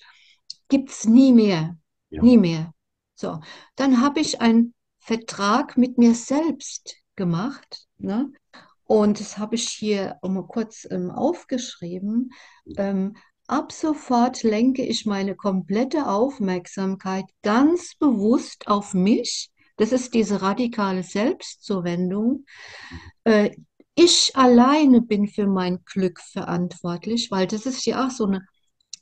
gibt es nie mehr. ja, Nie mehr. So, dann habe ich einen Vertrag mit mir selbst gemacht. Ne? Und das habe ich hier mal kurz ähm, aufgeschrieben. Ähm, ab sofort lenke ich meine komplette Aufmerksamkeit ganz bewusst auf mich. Das ist diese radikale Selbstzuwendung. Äh, ich alleine bin für mein Glück verantwortlich, weil das ist ja auch so eine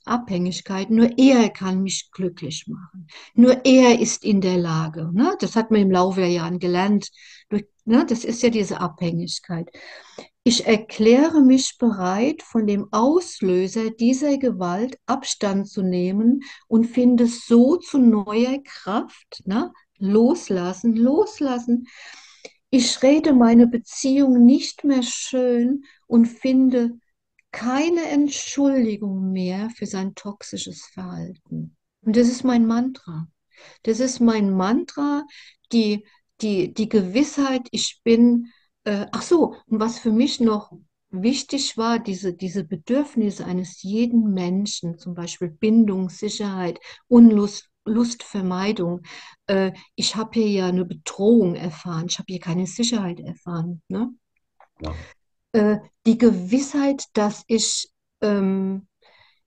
Abhängigkeit. Nur er kann mich glücklich machen. Nur er ist in der Lage. Ne? Das hat man im Laufe der Jahre gelernt. Ne? Das ist ja diese Abhängigkeit. Ich erkläre mich bereit, von dem Auslöser dieser Gewalt Abstand zu nehmen und finde so zu neuer Kraft. Ne? Loslassen, loslassen. Ich rede meine Beziehung nicht mehr schön und finde keine Entschuldigung mehr für sein toxisches Verhalten. Und das ist mein Mantra. Das ist mein Mantra, die, die, die Gewissheit, ich bin, äh, ach so, und was für mich noch wichtig war, diese, diese Bedürfnisse eines jeden Menschen, zum Beispiel Bindung, Sicherheit, Unlust, Lustvermeidung. Äh, ich habe hier ja eine Bedrohung erfahren, ich habe hier keine Sicherheit erfahren. Ne? ja, äh, die Gewissheit, dass ich ähm,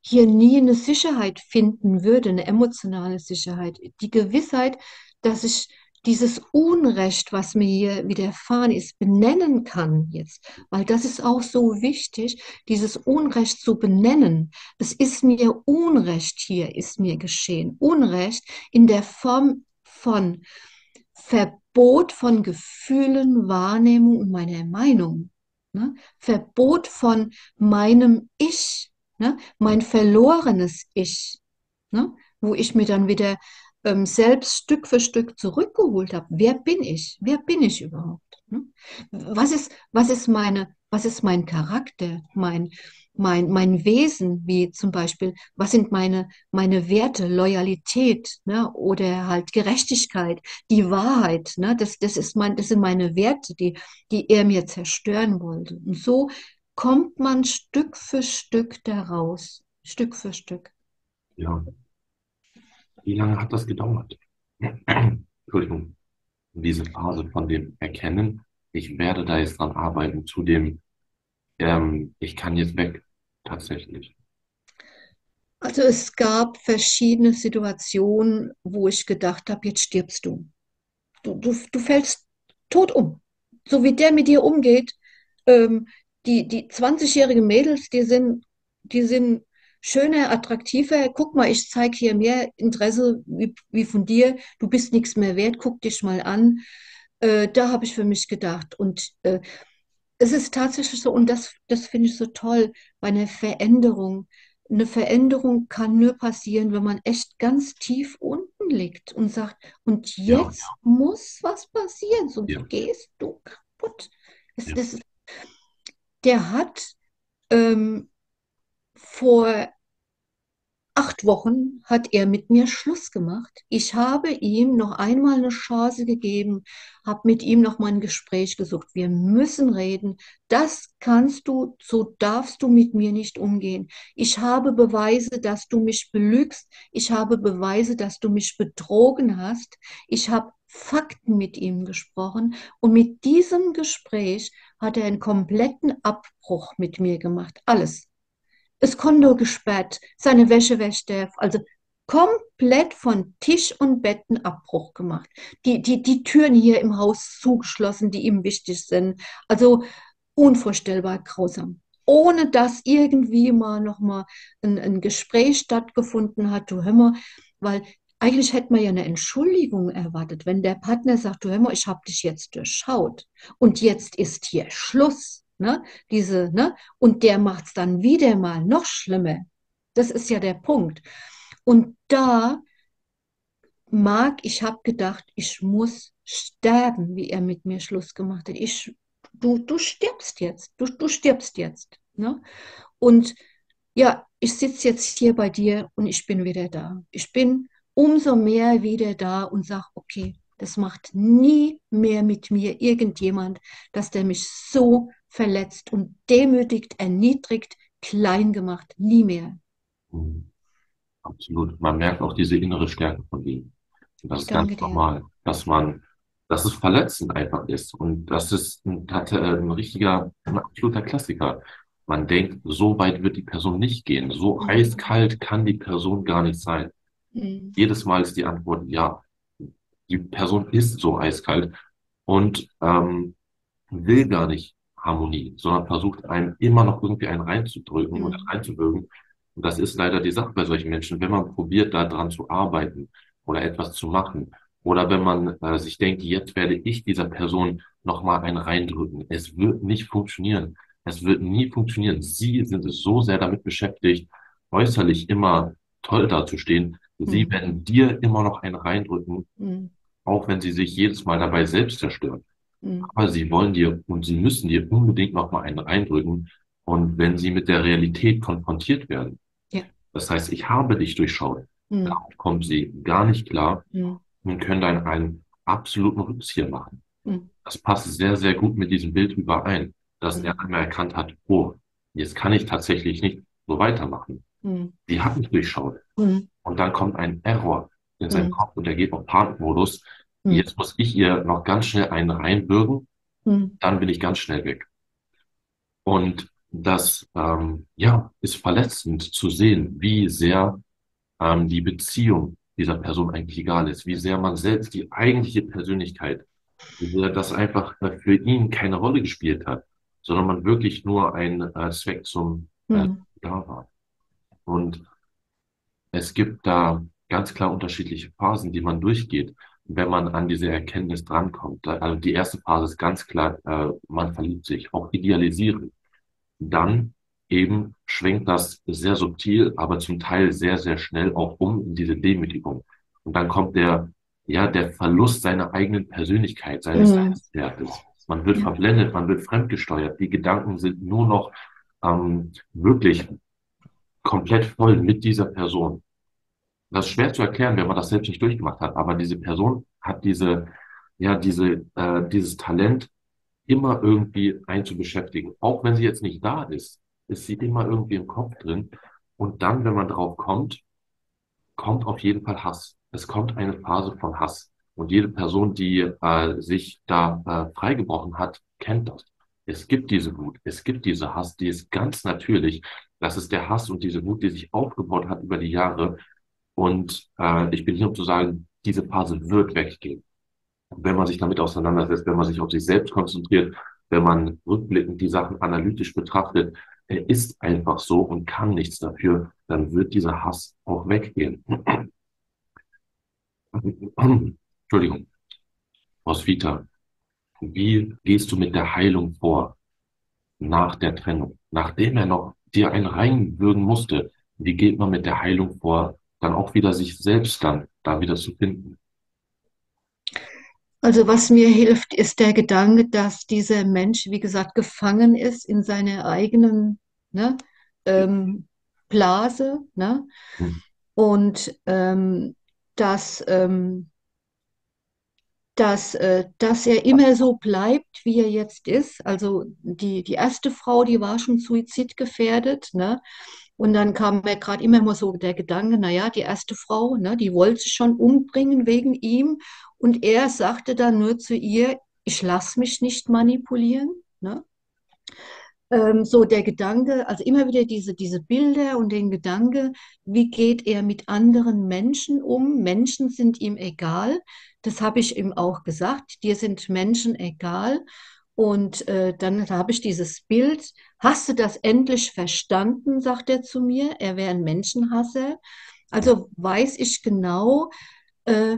hier nie eine Sicherheit finden würde, eine emotionale Sicherheit. Die Gewissheit, dass ich dieses Unrecht, was mir hier widerfahren ist, benennen kann jetzt, weil das ist auch so wichtig, dieses Unrecht zu benennen. Es ist mir Unrecht hier, ist mir geschehen. Unrecht in der Form von Verbot von Gefühlen, Wahrnehmung und meiner Meinung. Ne? Verbot von meinem Ich, ne? Mein verlorenes Ich, ne? Wo ich mir dann wieder ähm, selbst Stück für Stück zurückgeholt habe. Wer bin ich? Wer bin ich überhaupt? Ne? Was ist, was ist meine, was ist mein Charakter, mein, mein, mein Wesen, wie zum Beispiel, was sind meine, meine Werte, Loyalität, ne? Oder halt Gerechtigkeit, die Wahrheit, ne? Das, das ist mein, das sind meine Werte, die, die er mir zerstören wollte. Und so kommt man Stück für Stück daraus. Stück für Stück. Ja. Wie lange hat das gedauert? Entschuldigung. Diese Phase von dem Erkennen, ich werde da jetzt dran arbeiten, zu dem, ähm, ich kann jetzt weg, tatsächlich. Also es gab verschiedene Situationen, wo ich gedacht habe, jetzt stirbst du. Du, du, du fällst tot um. So wie der mit dir umgeht, ähm, die, die 20-jährigen Mädels, die sind, die sind schöner, attraktiver. Guck mal, ich zeige hier mehr Interesse wie, wie von dir. Du bist nichts mehr wert, guck dich mal an. Äh, da habe ich für mich gedacht. Und äh, es ist tatsächlich so, und das, das finde ich so toll bei einer Veränderung. Eine Veränderung kann nur passieren, wenn man echt ganz tief unten liegt und sagt, und Ja, jetzt muss was passieren, sonst ja, gehst du kaputt. Es, ja. das, der hat ähm, vor acht Wochen hat er mit mir Schluss gemacht. Ich habe ihm noch einmal eine Chance gegeben, habe mit ihm noch mal ein Gespräch gesucht. Wir müssen reden. Das kannst du, so darfst du mit mir nicht umgehen. Ich habe Beweise, dass du mich belügst. Ich habe Beweise, dass du mich betrogen hast. Ich habe Fakten mit ihm gesprochen und mit diesem Gespräch hat er einen kompletten Abbruch mit mir gemacht. Alles das Konto gesperrt, seine Wäsche wäscht er, also komplett von Tisch und Betten Abbruch gemacht. Die, die, die Türen hier im Haus zugeschlossen, die ihm wichtig sind. Also unvorstellbar grausam. Ohne dass irgendwie mal nochmal ein, ein Gespräch stattgefunden hat, du hör mal, weil eigentlich hätte man ja eine Entschuldigung erwartet, wenn der Partner sagt, du hör mal, ich habe dich jetzt durchschaut und jetzt ist hier Schluss. Ne? Diese, ne? Und der macht es dann wieder mal noch schlimmer. Das ist ja der Punkt. Und da mag, ich habe gedacht, ich muss sterben, wie er mit mir Schluss gemacht hat. Ich, du, du stirbst jetzt, du, du stirbst jetzt. Ne? Und ja, ich sitze jetzt hier bei dir und ich bin wieder da. Ich bin umso mehr wieder da und sage, okay, das macht nie mehr mit mir irgendjemand, dass der mich so verletzt und demütigt, erniedrigt, klein gemacht. Nie mehr. Mhm. Absolut. Man merkt auch diese innere Stärke von ihm. Und das Ich ist ganz dir. normal, dass man, dass es verletzend einfach ist. Und das ist ein, äh, ein richtiger, ein absoluter Klassiker. Man denkt, so weit wird die Person nicht gehen. So Mhm. eiskalt kann die Person gar nicht sein. Mhm. Jedes Mal ist die Antwort ja. Die Person ist so eiskalt und ähm, will gar nicht Harmonie, sondern versucht einem immer noch irgendwie einen reinzudrücken und Mhm. reinzuwirken. Und das ist leider die Sache bei solchen Menschen. Wenn man probiert, da dran zu arbeiten oder etwas zu machen, oder wenn man äh, sich denkt, jetzt werde ich dieser Person nochmal einen reindrücken, es wird nicht funktionieren. Es wird nie funktionieren. Sie sind so sehr damit beschäftigt, äußerlich immer toll dazustehen. Sie Mhm. werden dir immer noch einen reindrücken, Mhm. auch wenn sie sich jedes Mal dabei selbst zerstören. Mhm. Aber sie wollen dir und sie müssen dir unbedingt noch mal einen reindrücken. Und wenn sie mit der Realität konfrontiert werden, Ja. das heißt, ich habe dich durchschaut, Mhm. darauf kommen sie gar nicht klar Mhm. und können dann einen absoluten Rückzieher machen. Mhm. Das passt sehr, sehr gut mit diesem Bild überein, dass er Mhm. einmal erkannt hat, oh, jetzt kann ich tatsächlich nicht so weitermachen. Mhm. Sie hat mich durchschaut. Mhm. Und dann kommt ein Error in seinen Mhm. Kopf und er geht auf Panikmodus. Mhm. Jetzt muss ich ihr noch ganz schnell einen reinbürgen, Mhm. dann bin ich ganz schnell weg. Und das, ähm, ja, ist verletzend zu sehen, wie sehr ähm, die Beziehung dieser Person eigentlich egal ist, wie sehr man selbst die eigentliche Persönlichkeit, wie sehr das einfach äh, für ihn keine Rolle gespielt hat, sondern man wirklich nur ein äh, Zweck zum äh, Mhm. da war. Und es gibt da ganz klar unterschiedliche Phasen, die man durchgeht, wenn man an diese Erkenntnis drankommt. Also die erste Phase ist ganz klar, äh, man verliebt sich, auch idealisieren. Dann eben schwenkt das sehr subtil, aber zum Teil sehr, sehr schnell auch um in diese Demütigung. Und dann kommt der, ja, der Verlust seiner eigenen Persönlichkeit, seines Mhm. Selbstwertes. Man wird Ja. verblendet, man wird fremdgesteuert. Die Gedanken sind nur noch ähm, wirklich komplett voll mit dieser Person. Das ist schwer zu erklären, wenn man das selbst nicht durchgemacht hat, aber diese Person hat diese, ja, diese, äh, dieses Talent, immer irgendwie einzubeschäftigen. Auch wenn sie jetzt nicht da ist, ist sie immer irgendwie im Kopf drin. Und dann, wenn man drauf kommt, kommt auf jeden Fall Hass. Es kommt eine Phase von Hass. Und jede Person, die äh, sich da äh, freigebrochen hat, kennt das. Es gibt diese Wut, es gibt diese Hass, die ist ganz natürlich. Das ist der Hass und diese Wut, die sich aufgebaut hat über die Jahre. Und äh, ich bin hier, um zu sagen, diese Phase wird weggehen. Wenn man sich damit auseinandersetzt, wenn man sich auf sich selbst konzentriert, wenn man rückblickend die Sachen analytisch betrachtet, er ist einfach so und kann nichts dafür, dann wird dieser Hass auch weggehen. Entschuldigung. Roswitha, wie gehst du mit der Heilung vor nach der Trennung? Nachdem er noch dir einen reinwürgen musste, wie geht man mit der Heilung vor, dann auch wieder sich selbst dann da wieder zu finden? Also was mir hilft, ist der Gedanke, dass dieser Mensch, wie gesagt, gefangen ist in seiner eigenen ne, ähm, Blase ne? Hm. und ähm, dass ähm, dass, äh, dass er immer so bleibt, wie er jetzt ist. Also die, die erste Frau, die war schon suizidgefährdet, ne? Und dann kam mir gerade immer mal so der Gedanke, naja, die erste Frau, ne, die wollte sich schon umbringen wegen ihm. Und er sagte dann nur zu ihr, ich lasse mich nicht manipulieren. Ne? ähm, so der Gedanke, also immer wieder diese, diese Bilder und den Gedanke, wie geht er mit anderen Menschen um? Menschen sind ihm egal. Das habe ich ihm auch gesagt. Dir sind Menschen egal. Und äh, dann habe ich dieses Bild. Hast du das endlich verstanden? sagt er zu mir. Er wäre ein Menschenhasser. Also weiß ich genau, äh,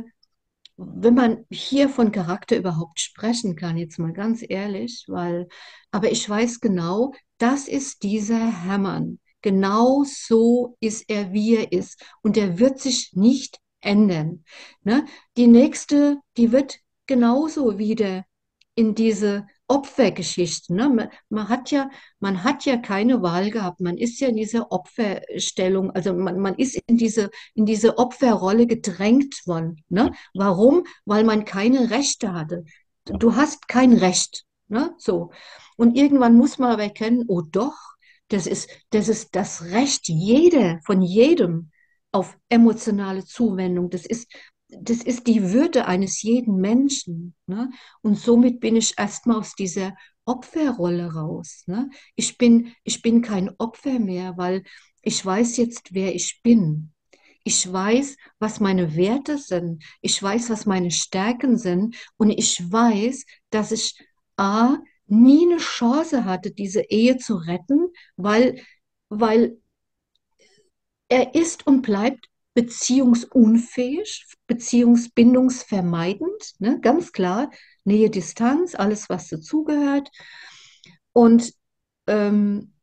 wenn man hier von Charakter überhaupt sprechen kann, jetzt mal ganz ehrlich, weil, aber ich weiß genau, das ist dieser Hermann. Genau so ist er, wie er ist. Und er wird sich nicht ändern. Ne? Die nächste, die wird genauso wieder in diese Opfergeschichten. Ne? Man, man, hat ja, man hat ja keine Wahl gehabt. Man ist ja in dieser Opferstellung, also man, man ist in diese, in diese Opferrolle gedrängt worden. Ne? Warum? Weil man keine Rechte hatte. Du hast kein Recht. Ne? So. Und irgendwann muss man aber erkennen, oh doch, das ist, das ist das Recht jeder, von jedem auf emotionale Zuwendung. Das ist das ist die Würde eines jeden Menschen. Ne? Und somit bin ich erstmal aus dieser Opferrolle raus. Ne? Ich, bin, ich bin kein Opfer mehr, weil ich weiß jetzt, wer ich bin. Ich weiß, was meine Werte sind. Ich weiß, was meine Stärken sind. Und ich weiß, dass ich A, nie eine Chance hatte, diese Ehe zu retten, weil, weil er ist und bleibt beziehungsunfähig, beziehungsbindungsvermeidend, ne? ganz klar, Nähe, Distanz, alles, was dazugehört. Und ähm,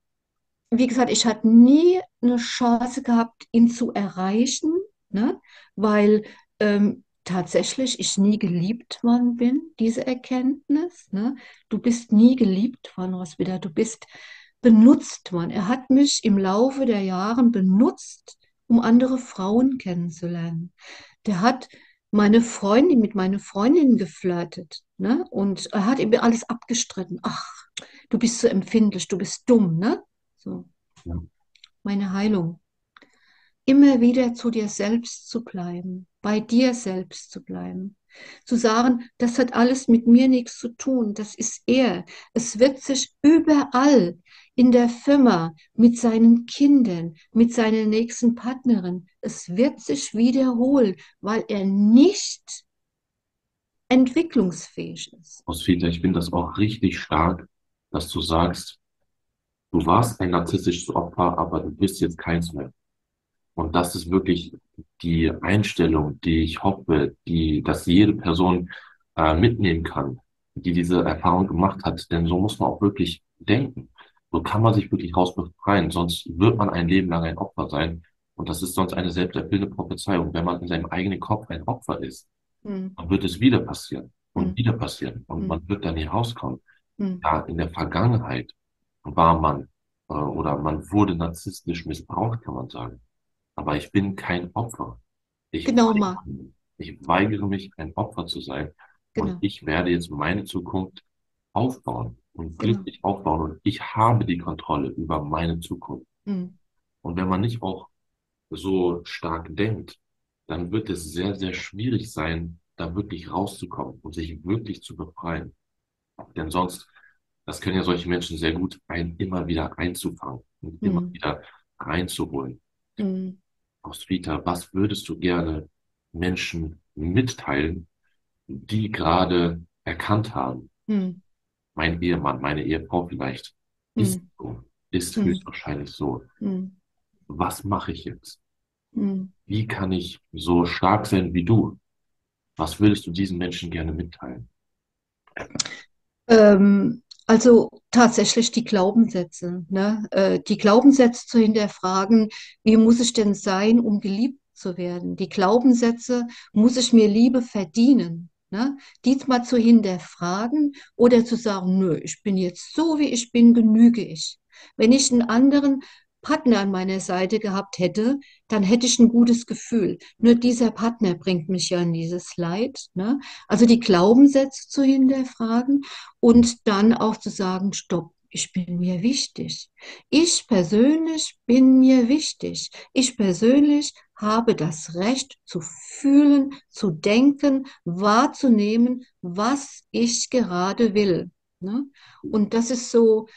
wie gesagt, ich hatte nie eine Chance gehabt, ihn zu erreichen, ne? weil ähm, tatsächlich ich nie geliebt worden bin, diese Erkenntnis. Ne? Du bist nie geliebt worden, was wieder, du bist benutzt worden. Er hat mich im Laufe der Jahre benutzt, um andere Frauen kennenzulernen. Der hat meine Freundin mit meiner Freundin geflirtet, ne? Und er hat ihm alles abgestritten. Ach, du bist so empfindlich, du bist dumm, ne? So. Ja. Meine Heilung. Immer wieder zu dir selbst zu bleiben, bei dir selbst zu bleiben. Zu sagen, das hat alles mit mir nichts zu tun, das ist er. Es wird sich überall in der Firma, mit seinen Kindern, mit seiner nächsten Partnerin. Es wird sich wiederholen, weil er nicht entwicklungsfähig ist. Roswitha, ich finde das auch richtig stark, dass du sagst, du warst ein narzisstisches Opfer, aber du bist jetzt keins mehr. Und das ist wirklich die Einstellung, die ich hoffe, die, dass jede Person äh, mitnehmen kann, die diese Erfahrung gemacht hat. Denn so muss man auch wirklich denken. So kann man sich wirklich raus befreien, sonst wird man ein Leben lang ein Opfer sein. Und das ist sonst eine selbsterfüllende Prophezeiung. Wenn man in seinem eigenen Kopf ein Opfer ist, mhm. dann wird es wieder passieren und mhm. wieder passieren. Und mhm. man wird dann hier rauskommen. Mhm. Ja, in der Vergangenheit war man äh, oder man wurde narzisstisch missbraucht, kann man sagen. Aber ich bin kein Opfer. Ich genau, weigere, ich weigere mich, ein Opfer zu sein. Genau. Und ich werde jetzt meine Zukunft aufbauen und Genau. glücklich aufbauen und ich habe die Kontrolle über meine Zukunft. Hm. Und wenn man nicht auch so stark denkt, dann wird es sehr, sehr schwierig sein, da wirklich rauszukommen und sich wirklich zu befreien. Denn sonst, das können ja solche Menschen sehr gut, einen immer wieder einzufangen und immer Hm. wieder reinzuholen. Hm. Roswitha, was würdest du gerne Menschen mitteilen, die gerade erkannt haben, Hm. mein Ehemann, meine Ehefrau vielleicht, ist Hm. so, ist Hm. höchstwahrscheinlich so. Hm. Was mache ich jetzt? Hm. Wie kann ich so stark sein wie du? Was würdest du diesen Menschen gerne mitteilen? Ähm, also tatsächlich die Glaubenssätze, ne? Äh, die Glaubenssätze zu hinterfragen, wie muss ich denn sein, um geliebt zu werden? Die Glaubenssätze, muss ich mir Liebe verdienen? Ne? Die mal zu hinterfragen oder zu sagen, nö, ich bin jetzt so, wie ich bin, genüge ich. Wenn ich einen anderen Partner an meiner Seite gehabt hätte, dann hätte ich ein gutes Gefühl. Nur dieser Partner bringt mich ja in dieses Leid. Ne? Also die Glaubenssätze zu hinterfragen und dann auch zu sagen, stopp, ich bin mir wichtig. Ich persönlich bin mir wichtig. Ich persönlich habe das Recht zu fühlen, zu denken, wahrzunehmen, was ich gerade will. Ne? Und das ist so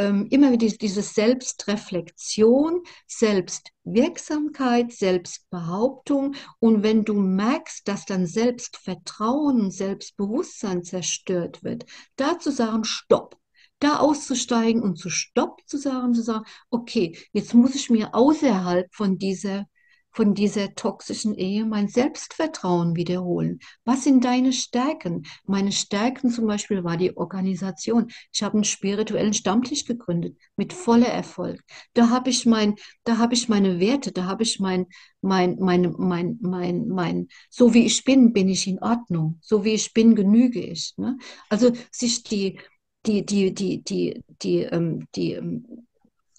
ähm, immer wieder diese Selbstreflexion, Selbstwirksamkeit, Selbstbehauptung. Und wenn du merkst, dass dann Selbstvertrauen Selbstbewusstsein zerstört wird, da zu sagen, stopp, da auszusteigen und zu stopp zu sagen, zu sagen, okay, jetzt muss ich mir außerhalb von dieser von dieser toxischen Ehe mein Selbstvertrauen wiederholen. Was sind deine Stärken? Meine Stärken zum Beispiel war die Organisation. Ich habe einen spirituellen Stammtisch gegründet mit voller Erfolg. Da habe ich mein, da habe ich meine Werte, da habe ich mein, mein, mein, mein, mein, mein, so wie ich bin, bin ich in Ordnung. So wie ich bin, genüge ich. Ne? Also sich die, die, die, die, die, die, ähm, die, ähm,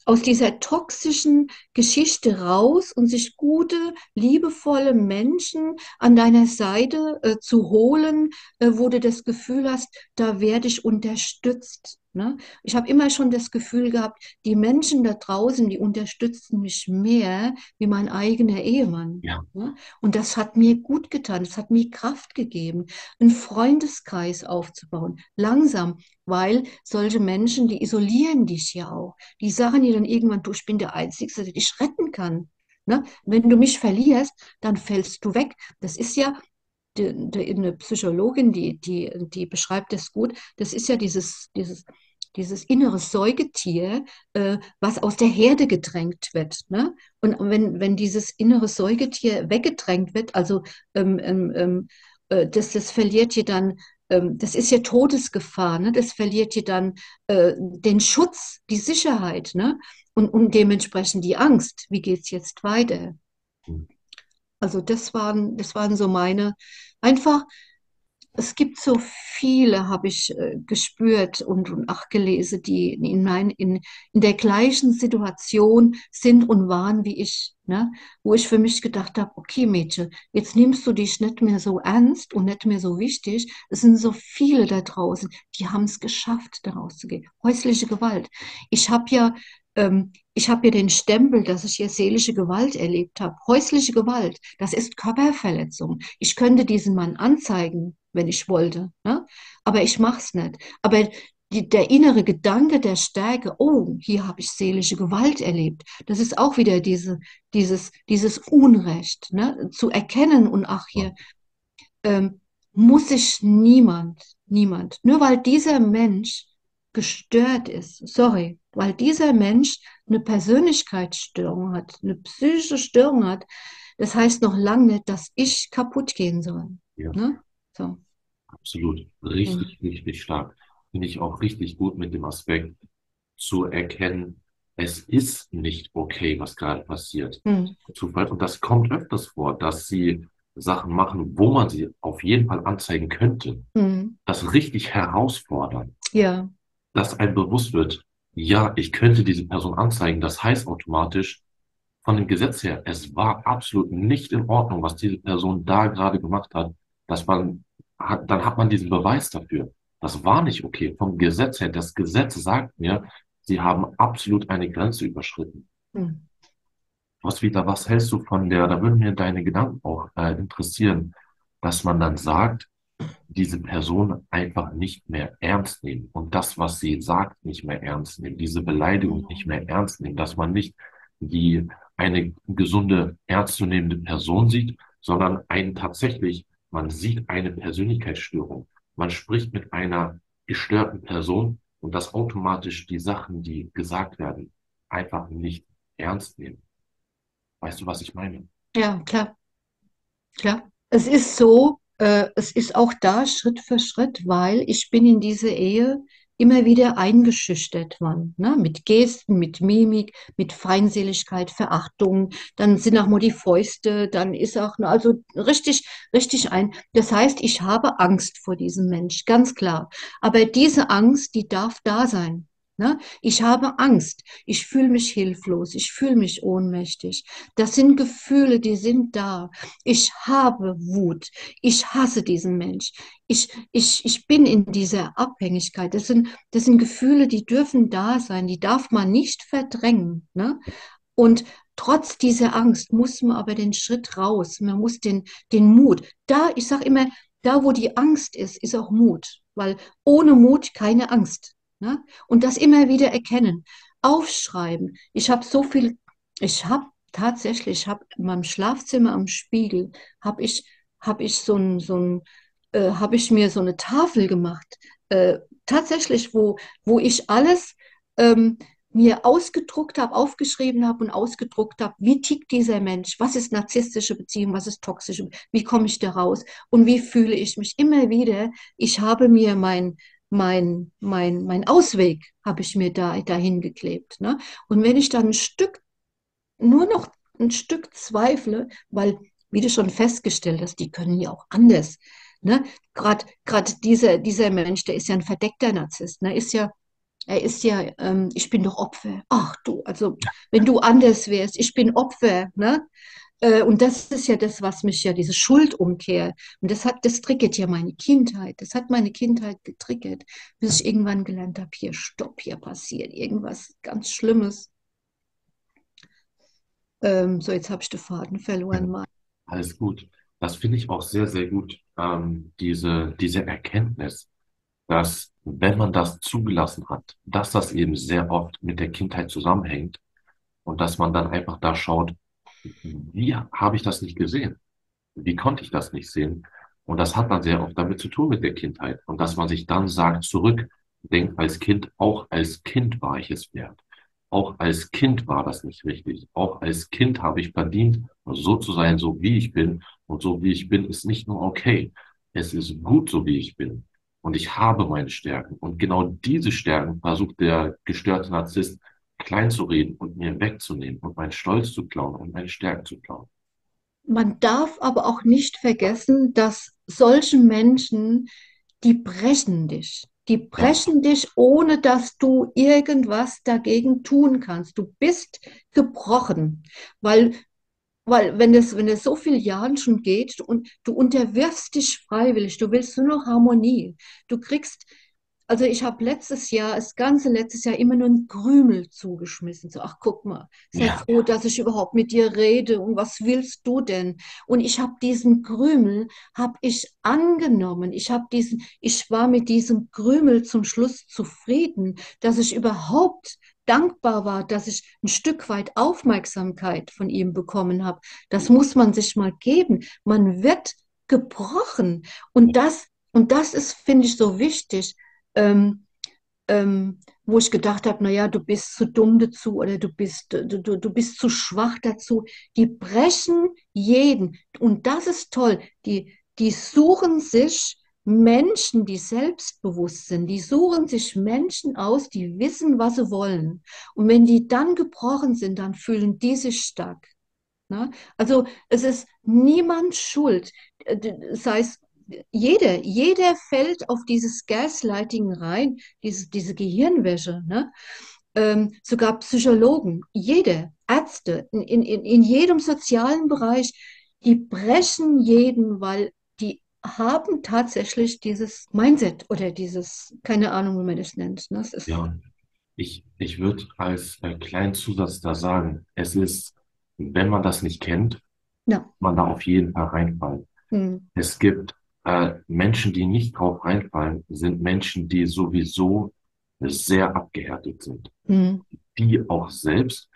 aus dieser toxischen Geschichte raus und sich gute, liebevolle Menschen an deiner Seite äh, zu holen, äh, wo du das Gefühl hast, da werde ich unterstützt. Ne? Ich habe immer schon das Gefühl gehabt, die Menschen da draußen, die unterstützen mich mehr wie mein eigener Ehemann. Ja. Ne? Und das hat mir gut getan, es hat mir Kraft gegeben, einen Freundeskreis aufzubauen, langsam, weil solche Menschen, die isolieren dich ja auch. Die sagen dir dann irgendwann, du, ich bin der Einzige, der dich retten kann. Ne? Wenn du mich verlierst, dann fällst du weg. Das ist ja die, die, eine Psychologin, die, die, die beschreibt das gut. Das ist ja dieses, dieses, dieses innere Säugetier, äh, was aus der Herde gedrängt wird. Ne? Und wenn, wenn dieses innere Säugetier weggedrängt wird, also ähm, ähm, ähm äh, das, das verliert dir dann ähm, das ist ja Todesgefahr, ne? Das verliert dir dann äh, den Schutz, die Sicherheit, ne? Und, und dementsprechend die Angst. Wie geht's jetzt weiter? Also das waren, das waren so meine, einfach, es gibt so viele, habe ich äh, gespürt und, und auch gelesen, die in, mein, in, in der gleichen Situation sind und waren wie ich, ne? Wo ich für mich gedacht habe, okay Mädchen, jetzt nimmst du dich nicht mehr so ernst und nicht mehr so wichtig. Es sind so viele da draußen, die haben es geschafft, da rauszugehen. Häusliche Gewalt. Ich habe ja ähm, ich habe ja den Stempel, dass ich hier seelische Gewalt erlebt habe. Häusliche Gewalt, das ist Körperverletzung. Ich könnte diesen Mann anzeigen, wenn ich wollte, ne? aber ich mache es nicht. Aber die, der innere Gedanke der Stärke, oh, hier habe ich seelische Gewalt erlebt, das ist auch wieder diese, dieses, dieses Unrecht ne? zu erkennen und ach hier ähm, muss sich niemand, niemand, nur weil dieser Mensch gestört ist, sorry, weil dieser Mensch eine Persönlichkeitsstörung hat, eine psychische Störung hat, das heißt noch lange nicht, dass ich kaputt gehen soll. Ja. Ne? So. Absolut. Richtig, mhm. richtig stark. Finde ich auch richtig gut mit dem Aspekt zu erkennen, es ist nicht okay, was gerade passiert. Mhm. Zufall. Und das kommt öfters vor, dass sie Sachen machen, wo man sie auf jeden Fall anzeigen könnte. Mhm. Das richtig herausfordern. Ja. Dass einem bewusst wird, ja, ich könnte diese Person anzeigen. Das heißt automatisch, von dem Gesetz her, es war absolut nicht in Ordnung, was diese Person da gerade gemacht hat. Dass man hat, dann hat man diesen Beweis dafür. Das war nicht okay. Vom Gesetz her, das Gesetz sagt mir, sie haben absolut eine Grenze überschritten. Hm. Was wieder, was hältst du von der, da würden mir deine Gedanken auch äh, interessieren, dass man dann sagt, diese Person einfach nicht mehr ernst nehmen und das, was sie sagt, nicht mehr ernst nehmen, diese Beleidigung nicht mehr ernst nehmen, dass man nicht die eine gesunde, ernstzunehmende Person sieht, sondern einen tatsächlich, man sieht eine Persönlichkeitsstörung. Man spricht mit einer gestörten Person und das automatisch die Sachen, die gesagt werden, einfach nicht ernst nehmen. Weißt du, was ich meine? Ja, klar. Klar. Es ist so, äh, es ist auch da Schritt für Schritt, weil ich bin in diese Ehe immer wieder eingeschüchtert worden, ne? mit Gesten, mit Mimik, mit Feindseligkeit, Verachtung. Dann sind auch nur die Fäuste, dann ist auch, also richtig, richtig ein. Das heißt, ich habe Angst vor diesem Mensch, ganz klar. Aber diese Angst, die darf da sein. Ne? Ich habe Angst, ich fühle mich hilflos, ich fühle mich ohnmächtig. Das sind Gefühle, die sind da. Ich habe Wut, ich hasse diesen Mensch. Ich, ich, ich bin in dieser Abhängigkeit. Das sind, das sind Gefühle, die dürfen da sein, die darf man nicht verdrängen. Ne? Und trotz dieser Angst muss man aber den Schritt raus, man muss den, den Mut. Da, ich sage immer, da wo die Angst ist, ist auch Mut, weil ohne Mut keine Angst. Ne? Und das immer wieder erkennen. Aufschreiben. Ich habe so viel, ich habe tatsächlich, ich habe in meinem Schlafzimmer am Spiegel, habe ich, hab ich so ein, so ein äh, habe ich mir so eine Tafel gemacht. Äh, tatsächlich, wo, wo ich alles ähm, mir ausgedruckt habe, aufgeschrieben habe und ausgedruckt habe, wie tickt dieser Mensch, was ist narzisstische Beziehung, was ist toxische, wie komme ich da raus und wie fühle ich mich immer wieder. Ich habe mir mein, mein, mein, mein Ausweg habe ich mir da dahin geklebt. Ne? Und wenn ich dann ein Stück, nur noch ein Stück zweifle, weil, wie du schon festgestellt hast, die können ja auch anders. Ne? Gerade dieser, dieser Mensch, der ist ja ein verdeckter Narzisst, ne? ist ja er ist ja, ähm, ich bin doch Opfer. Ach du, also wenn du anders wärst, ich bin Opfer, ne? Äh, und das ist ja das, was mich ja, diese Schuldumkehr, und das hat, das triggert ja meine Kindheit. Das hat meine Kindheit getriggert, bis ich irgendwann gelernt habe, hier, stopp, hier passiert irgendwas ganz Schlimmes. Ähm, so, jetzt habe ich den Faden verloren. Mal. Alles gut. Das finde ich auch sehr, sehr gut, ähm, diese, diese Erkenntnis, dass wenn man das zugelassen hat, dass das eben sehr oft mit der Kindheit zusammenhängt und dass man dann einfach da schaut, wie habe ich das nicht gesehen? Wie konnte ich das nicht sehen? Und das hat dann sehr oft damit zu tun mit der Kindheit. Und dass man sich dann sagt, zurückdenkt als Kind, auch als Kind war ich es wert. Auch als Kind war das nicht richtig. Auch als Kind habe ich verdient, so zu sein, so wie ich bin. Und so wie ich bin, ist nicht nur okay. Es ist gut, so wie ich bin. Und ich habe meine Stärken. Und genau diese Stärken versucht der gestörte Narzisst klein zu reden und mir wegzunehmen und meinen Stolz zu klauen und meine Stärken zu klauen. Man darf aber auch nicht vergessen, dass solche Menschen, die brechen dich. Die brechen ja. dich, ohne dass du irgendwas dagegen tun kannst. Du bist gebrochen, weil, weil wenn, es, wenn es so viele Jahre schon geht und du unterwirfst dich freiwillig, du willst nur noch Harmonie. Du kriegst also ich habe letztes Jahr, das ganze letztes Jahr immer nur ein Krümel zugeschmissen. So, ach guck mal, sei ja. froh, dass ich überhaupt mit dir rede und was willst du denn? Und ich habe diesen Krümel, habe ich angenommen. Ich habe diesen, ich war mit diesem Krümel zum Schluss zufrieden, dass ich überhaupt dankbar war, dass ich ein Stück weit Aufmerksamkeit von ihm bekommen habe. Das muss man sich mal geben. Man wird gebrochen und das und das ist, finde ich, so wichtig ähm, ähm, wo ich gedacht habe, naja, du bist zu dumm dazu oder du bist, du, du, du bist zu schwach dazu. Die brechen jeden. Und das ist toll. Die, die suchen sich Menschen, die selbstbewusst sind, die suchen sich Menschen aus, die wissen, was sie wollen. Und wenn die dann gebrochen sind, dann fühlen die sich stark. Ne? Also es ist niemand schuld, sei es jeder, jeder fällt auf dieses Gaslighting rein, diese, diese Gehirnwäsche. Ne? Ähm, sogar Psychologen, jeder, Ärzte, in, in, in jedem sozialen Bereich, die brechen jeden, weil die haben tatsächlich dieses Mindset oder dieses, keine Ahnung, wie man das nennt. Ne? Es ist, Ja, ich, ich würde als äh, kleinen Zusatz da sagen, es ist, wenn man das nicht kennt, ja. man da auf jeden Fall reinfallen. Hm, Es gibt äh, Menschen, die nicht drauf reinfallen, sind Menschen, die sowieso sehr abgehärtet sind, hm, die auch selbst,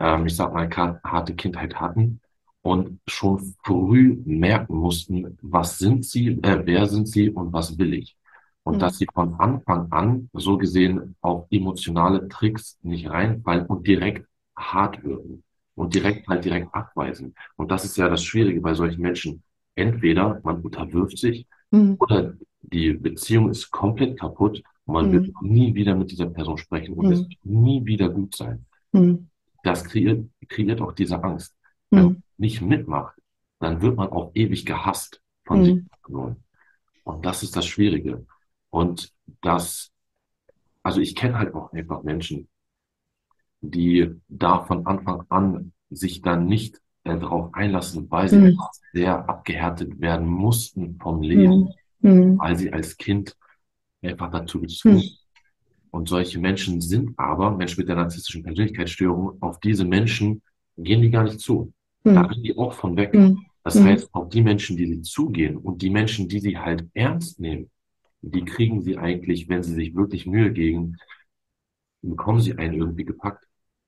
ähm, ich sag mal, eine harte Kindheit hatten und schon früh merken mussten, was sind sie, äh, wer sind sie und was will ich. Und hm, dass sie von Anfang an so gesehen auf emotionale Tricks nicht reinfallen und direkt hart wirken und direkt halt direkt abweisen. Und das ist ja das Schwierige bei solchen Menschen. Entweder man unterwirft sich hm, oder die Beziehung ist komplett kaputt und man wird hm, nie wieder mit dieser Person sprechen und es hm, wird nie wieder gut sein. hm, Das kreiert, kreiert auch diese Angst. Wenn man hm, nicht mitmacht, dann wird man auch ewig gehasst von dieser hm, Person. Und das ist das Schwierige. Und das, also ich kenne halt auch einfach Menschen, die da von Anfang an sich dann nicht darauf einlassen, weil sie hm, einfach sehr abgehärtet werden mussten vom Leben, hm, hm, weil sie als Kind einfach dazu gezwungen. Und solche Menschen sind aber, Menschen mit der narzisstischen Persönlichkeitsstörung, auf diese Menschen gehen die gar nicht zu. Da hm, rennen die auch von weg. hm, Das heißt, auf die Menschen, die sie zugehen und die Menschen, die sie halt ernst nehmen, die kriegen sie eigentlich, wenn sie sich wirklich Mühe geben, bekommen sie einen irgendwie gepackt.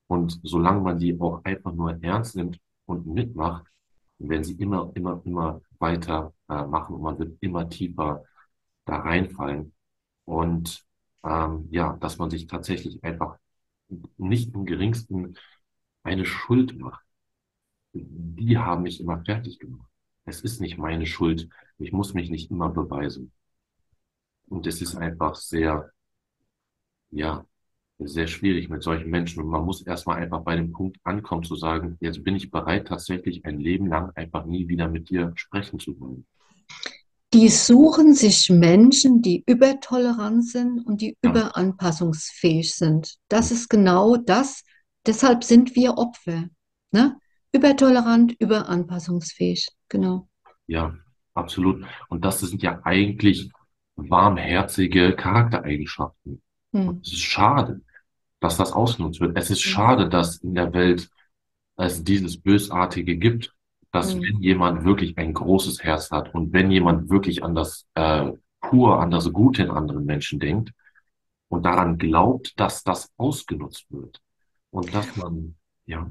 Und solange man die auch einfach nur ernst nimmt und mitmacht, werden sie immer, immer, immer weiter äh, machen und man wird immer tiefer da reinfallen. Und ähm, ja, dass man sich tatsächlich einfach nicht im geringsten eine Schuld macht. Die haben mich immer fertig gemacht. Es ist nicht meine Schuld. Ich muss mich nicht immer beweisen. Und es ist einfach sehr, ja, sehr schwierig mit solchen Menschen. Und man muss erstmal einfach bei dem Punkt ankommen zu sagen, jetzt bin ich bereit, tatsächlich ein Leben lang einfach nie wieder mit dir sprechen zu wollen. Die suchen sich Menschen, die übertolerant sind und die Ja, überanpassungsfähig sind. Das ist genau das. Deshalb sind wir Opfer. Ne? Übertolerant, überanpassungsfähig. Genau. ja, absolut. Und das sind ja eigentlich warmherzige Charaktereigenschaften. Hm, es ist schade, dass das ausgenutzt wird. Es ist hm, schade, dass in der Welt es dieses Bösartige gibt, dass hm. wenn jemand wirklich ein großes Herz hat und wenn jemand wirklich an das äh, pur, an das Gute in anderen Menschen denkt und daran glaubt, dass das ausgenutzt wird und dass man, ja,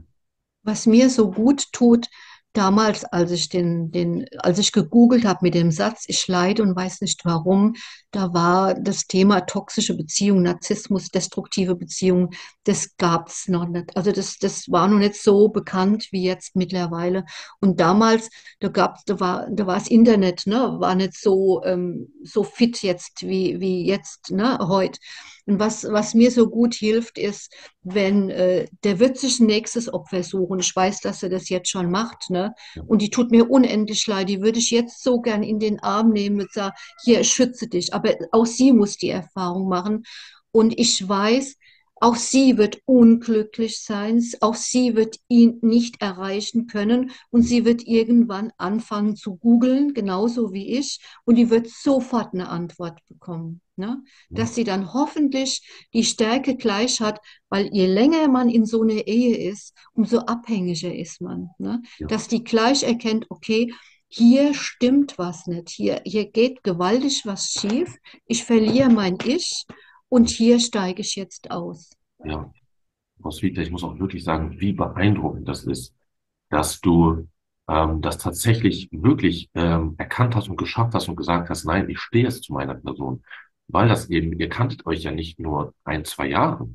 Was mir so gut tut, damals, als ich den, den, als ich gegoogelt habe mit dem Satz, ich leide und weiß nicht warum, da war das Thema toxische Beziehung, Narzissmus, destruktive Beziehung, das gab es noch nicht. Also das, das war noch nicht so bekannt wie jetzt mittlerweile. Und damals, da gab's, da war, da war das Internet, ne, war nicht so, ähm, so fit jetzt wie, wie jetzt, ne, heute. Und was, was mir so gut hilft, ist, wenn äh, der wird sich ein nächstes Opfer suchen. Ich weiß, dass er das jetzt schon macht, ne? Und die tut mir unendlich leid. Die würde ich jetzt so gern in den Arm nehmen und sagen, hier, schütze dich. Aber auch sie muss die Erfahrung machen. Und ich weiß, auch sie wird unglücklich sein. Auch sie wird ihn nicht erreichen können. Und sie wird irgendwann anfangen zu googeln, genauso wie ich. Und die wird sofort eine Antwort bekommen. Ne? ja, Dass sie dann hoffentlich die Stärke gleich hat, weil je länger man in so einer Ehe ist, umso abhängiger ist man. Ne? ja, Dass die gleich erkennt, okay, hier stimmt was nicht, hier, hier geht gewaltig was schief, ich verliere mein Ich und hier steige ich jetzt aus. ja. Roswitha, ich muss auch wirklich sagen, wie beeindruckend das ist, dass du ähm, das tatsächlich wirklich ähm, erkannt hast und geschafft hast und gesagt hast, nein, ich stehe jetzt zu meiner Person. Weil das eben, ihr kanntet euch ja nicht nur ein, zwei Jahre,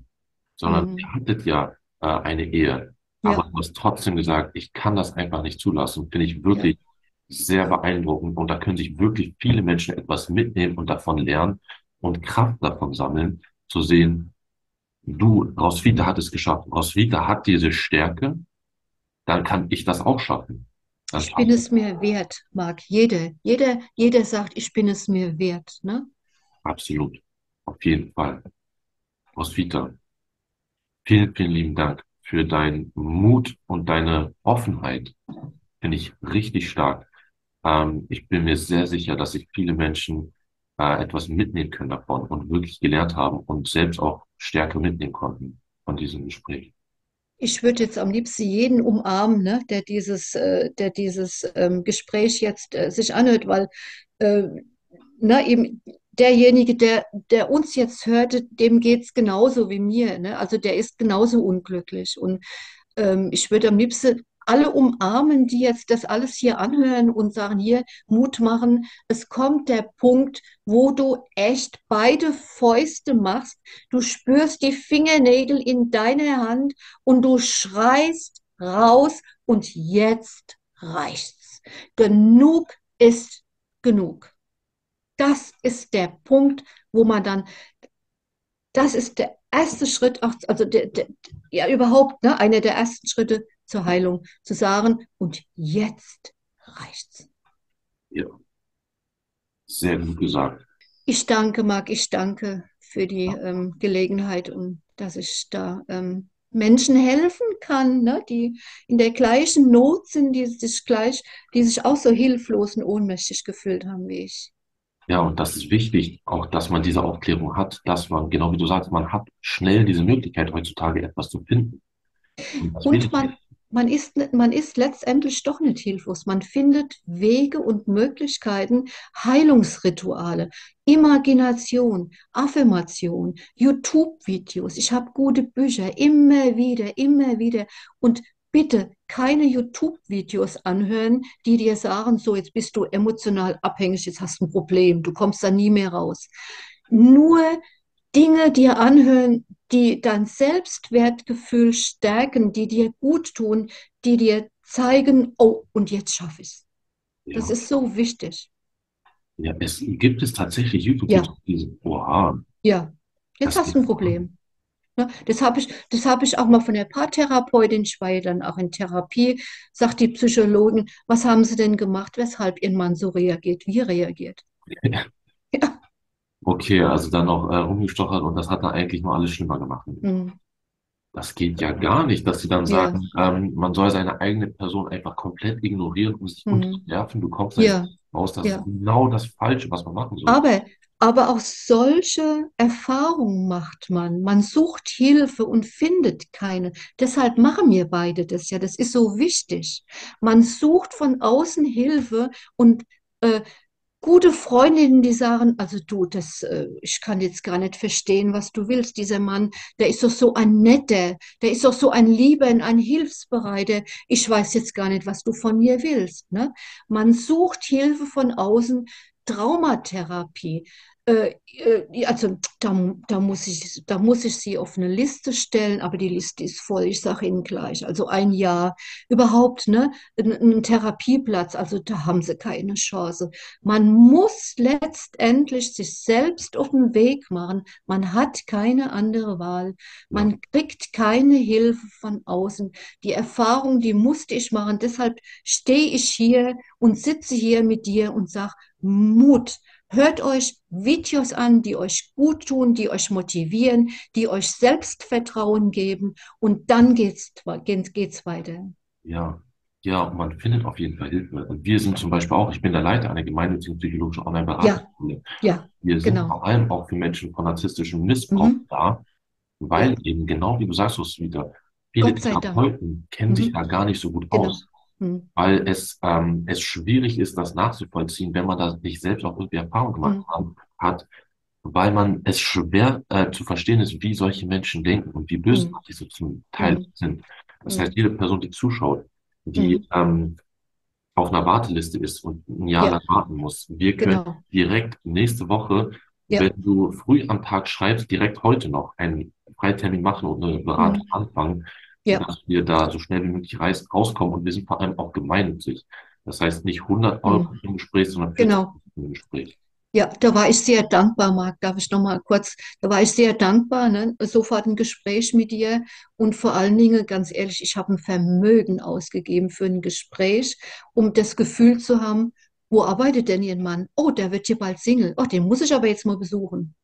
sondern Mhm. ihr hattet ja äh, eine Ehe. Aber Ja, du hast trotzdem gesagt, ich kann das einfach nicht zulassen. Finde ich ja, wirklich sehr beeindruckend. Und da können sich wirklich viele Menschen etwas mitnehmen und davon lernen und Kraft davon sammeln, zu sehen, du, Roswitha hat es geschafft. Roswitha hat diese Stärke, dann kann ich das auch schaffen. Dann ich bin es mir wert, Marc. Jeder, jeder, jeder sagt, ich bin es mir wert. Ne? absolut. Auf jeden Fall. Roswitha, vielen, vielen lieben Dank für deinen Mut und deine Offenheit. Finde ich richtig stark. Ähm, ich bin mir sehr sicher, dass sich viele Menschen äh, etwas mitnehmen können davon und wirklich gelernt haben und selbst auch Stärke mitnehmen konnten von diesem Gespräch. Ich würde jetzt am liebsten jeden umarmen, ne, der dieses, äh, der dieses ähm, Gespräch jetzt äh, sich anhört, weil äh, na, eben derjenige, der, der uns jetzt hörte, dem geht es genauso wie mir. Ne? Also der ist genauso unglücklich. Und ähm, ich würde am liebsten alle umarmen, die jetzt das alles hier anhören und sagen, hier Mut machen. Es kommt der Punkt, wo du echt beide Fäuste machst. Du spürst die Fingernägel in deiner Hand und du schreist raus und jetzt reicht's. Genug ist genug. Das ist der Punkt, wo man dann, das ist der erste Schritt, also der, der, ja überhaupt, ne, einer der ersten Schritte zur Heilung, zu sagen, und jetzt reicht's. Ja, sehr gut gesagt. Ich danke, Marc, ich danke für die ähm, Gelegenheit und dass ich da ähm, Menschen helfen kann, ne, die in der gleichen Not sind, die sich gleich, die sich auch so hilflos und ohnmächtig gefühlt haben wie ich. Ja, und das ist wichtig, auch dass man diese Aufklärung hat, dass man, genau wie du sagst, man hat schnell diese Möglichkeit heutzutage etwas zu finden. Und, und man, man ist, man ist letztendlich doch nicht hilflos. Man findet Wege und Möglichkeiten, Heilungsrituale, Imagination, Affirmation, YouTube-Videos. Ich habe gute Bücher, immer wieder, immer wieder. Und bitte keine YouTube-Videos anhören, die dir sagen, so jetzt bist du emotional abhängig, jetzt hast du ein Problem, du kommst da nie mehr raus. Nur Dinge dir anhören, die dein Selbstwertgefühl stärken, die dir gut tun, die dir zeigen, oh, und jetzt schaffe ich es. Ja. Das ist so wichtig. Ja, es gibt es tatsächlich YouTube-Videos, ja. die oha. Ja, jetzt hast du ein Problem. Ja, das habe ich, das hab ich auch mal von der Paartherapeutin, ich war ja dann auch in Therapie, sagt die Psychologin, was haben Sie denn gemacht, weshalb Ihr Mann so reagiert, wie reagiert? Ja. Okay, also dann noch äh, rumgestochert und das hat dann eigentlich nur alles schlimmer gemacht. Mhm. Das geht ja gar nicht, dass sie dann sagen, ja. ähm, man soll seine eigene Person einfach komplett ignorieren und sich mhm. unterwerfen. Du kommst ja. raus, das ja. ist genau das Falsche, was man machen soll. Aber, aber auch solche Erfahrungen macht man. Man sucht Hilfe und findet keine. Deshalb machen wir beide das ja. Das ist so wichtig. Man sucht von außen Hilfe und äh, gute Freundinnen, die sagen, also du, das, äh, ich kann jetzt gar nicht verstehen, was du willst. Dieser Mann, der ist doch so ein netter, der ist doch so ein lieber, ein hilfsbereiter. Ich weiß jetzt gar nicht, was du von mir willst. Ne? Man sucht Hilfe von außen, Traumatherapie. Äh, äh, also da, da, muss ich, da muss ich sie auf eine Liste stellen, aber die Liste ist voll, ich sage Ihnen gleich. Also ein Jahr überhaupt, ne? Ein, ein Therapieplatz, also da haben sie keine Chance. Man muss letztendlich sich selbst auf den Weg machen. Man hat keine andere Wahl. Man kriegt keine Hilfe von außen. Die Erfahrung, die musste ich machen. Deshalb stehe ich hier und sitze hier mit dir und sage, Mut. Hört euch Videos an, die euch gut tun, die euch motivieren, die euch Selbstvertrauen geben und dann geht's, geht's weiter. Ja, ja, man findet auf jeden Fall Hilfe. Und wir sind zum Beispiel auch, ich bin der Leiter einer gemeinnützigen psychologischen Online-Beratung. Ja, ja, wir sind genau. vor allem auch für Menschen von narzisstischem Missbrauch mhm. da, weil ja. eben genau wie du sagst, wieder viele Therapeuten kennen mhm. sich da gar nicht so gut genau. aus. Mhm. Weil es, ähm, es schwierig ist, das nachzuvollziehen, wenn man da nicht selbst auch irgendwie Erfahrung gemacht mhm. hat, weil man es schwer äh, zu verstehen ist, wie solche Menschen denken und wie bösartig mhm. sie zum Teil mhm. sind. Das heißt, jede Person, die zuschaut, die mhm. ähm, auf einer Warteliste ist und ein Jahr ja. lang warten muss, wir können genau. direkt nächste Woche, ja. wenn du früh am Tag schreibst, direkt heute noch einen Freitermin machen und eine Beratung mhm. anfangen, ja. dass wir da so schnell wie möglich rauskommen und wir sind vor allem auch gemeinnützig. Das heißt nicht 100 Euro mhm. im Gespräch, sondern 40 genau. im Gespräch. Ja, da war ich sehr dankbar, Marc. Darf ich noch mal kurz? Da war ich sehr dankbar, ne? sofort ein Gespräch mit dir und vor allen Dingen, ganz ehrlich, ich habe ein Vermögen ausgegeben für ein Gespräch, um das Gefühl zu haben, wo arbeitet denn Ihr Mann? Oh, der wird hier bald Single. Oh, den muss ich aber jetzt mal besuchen.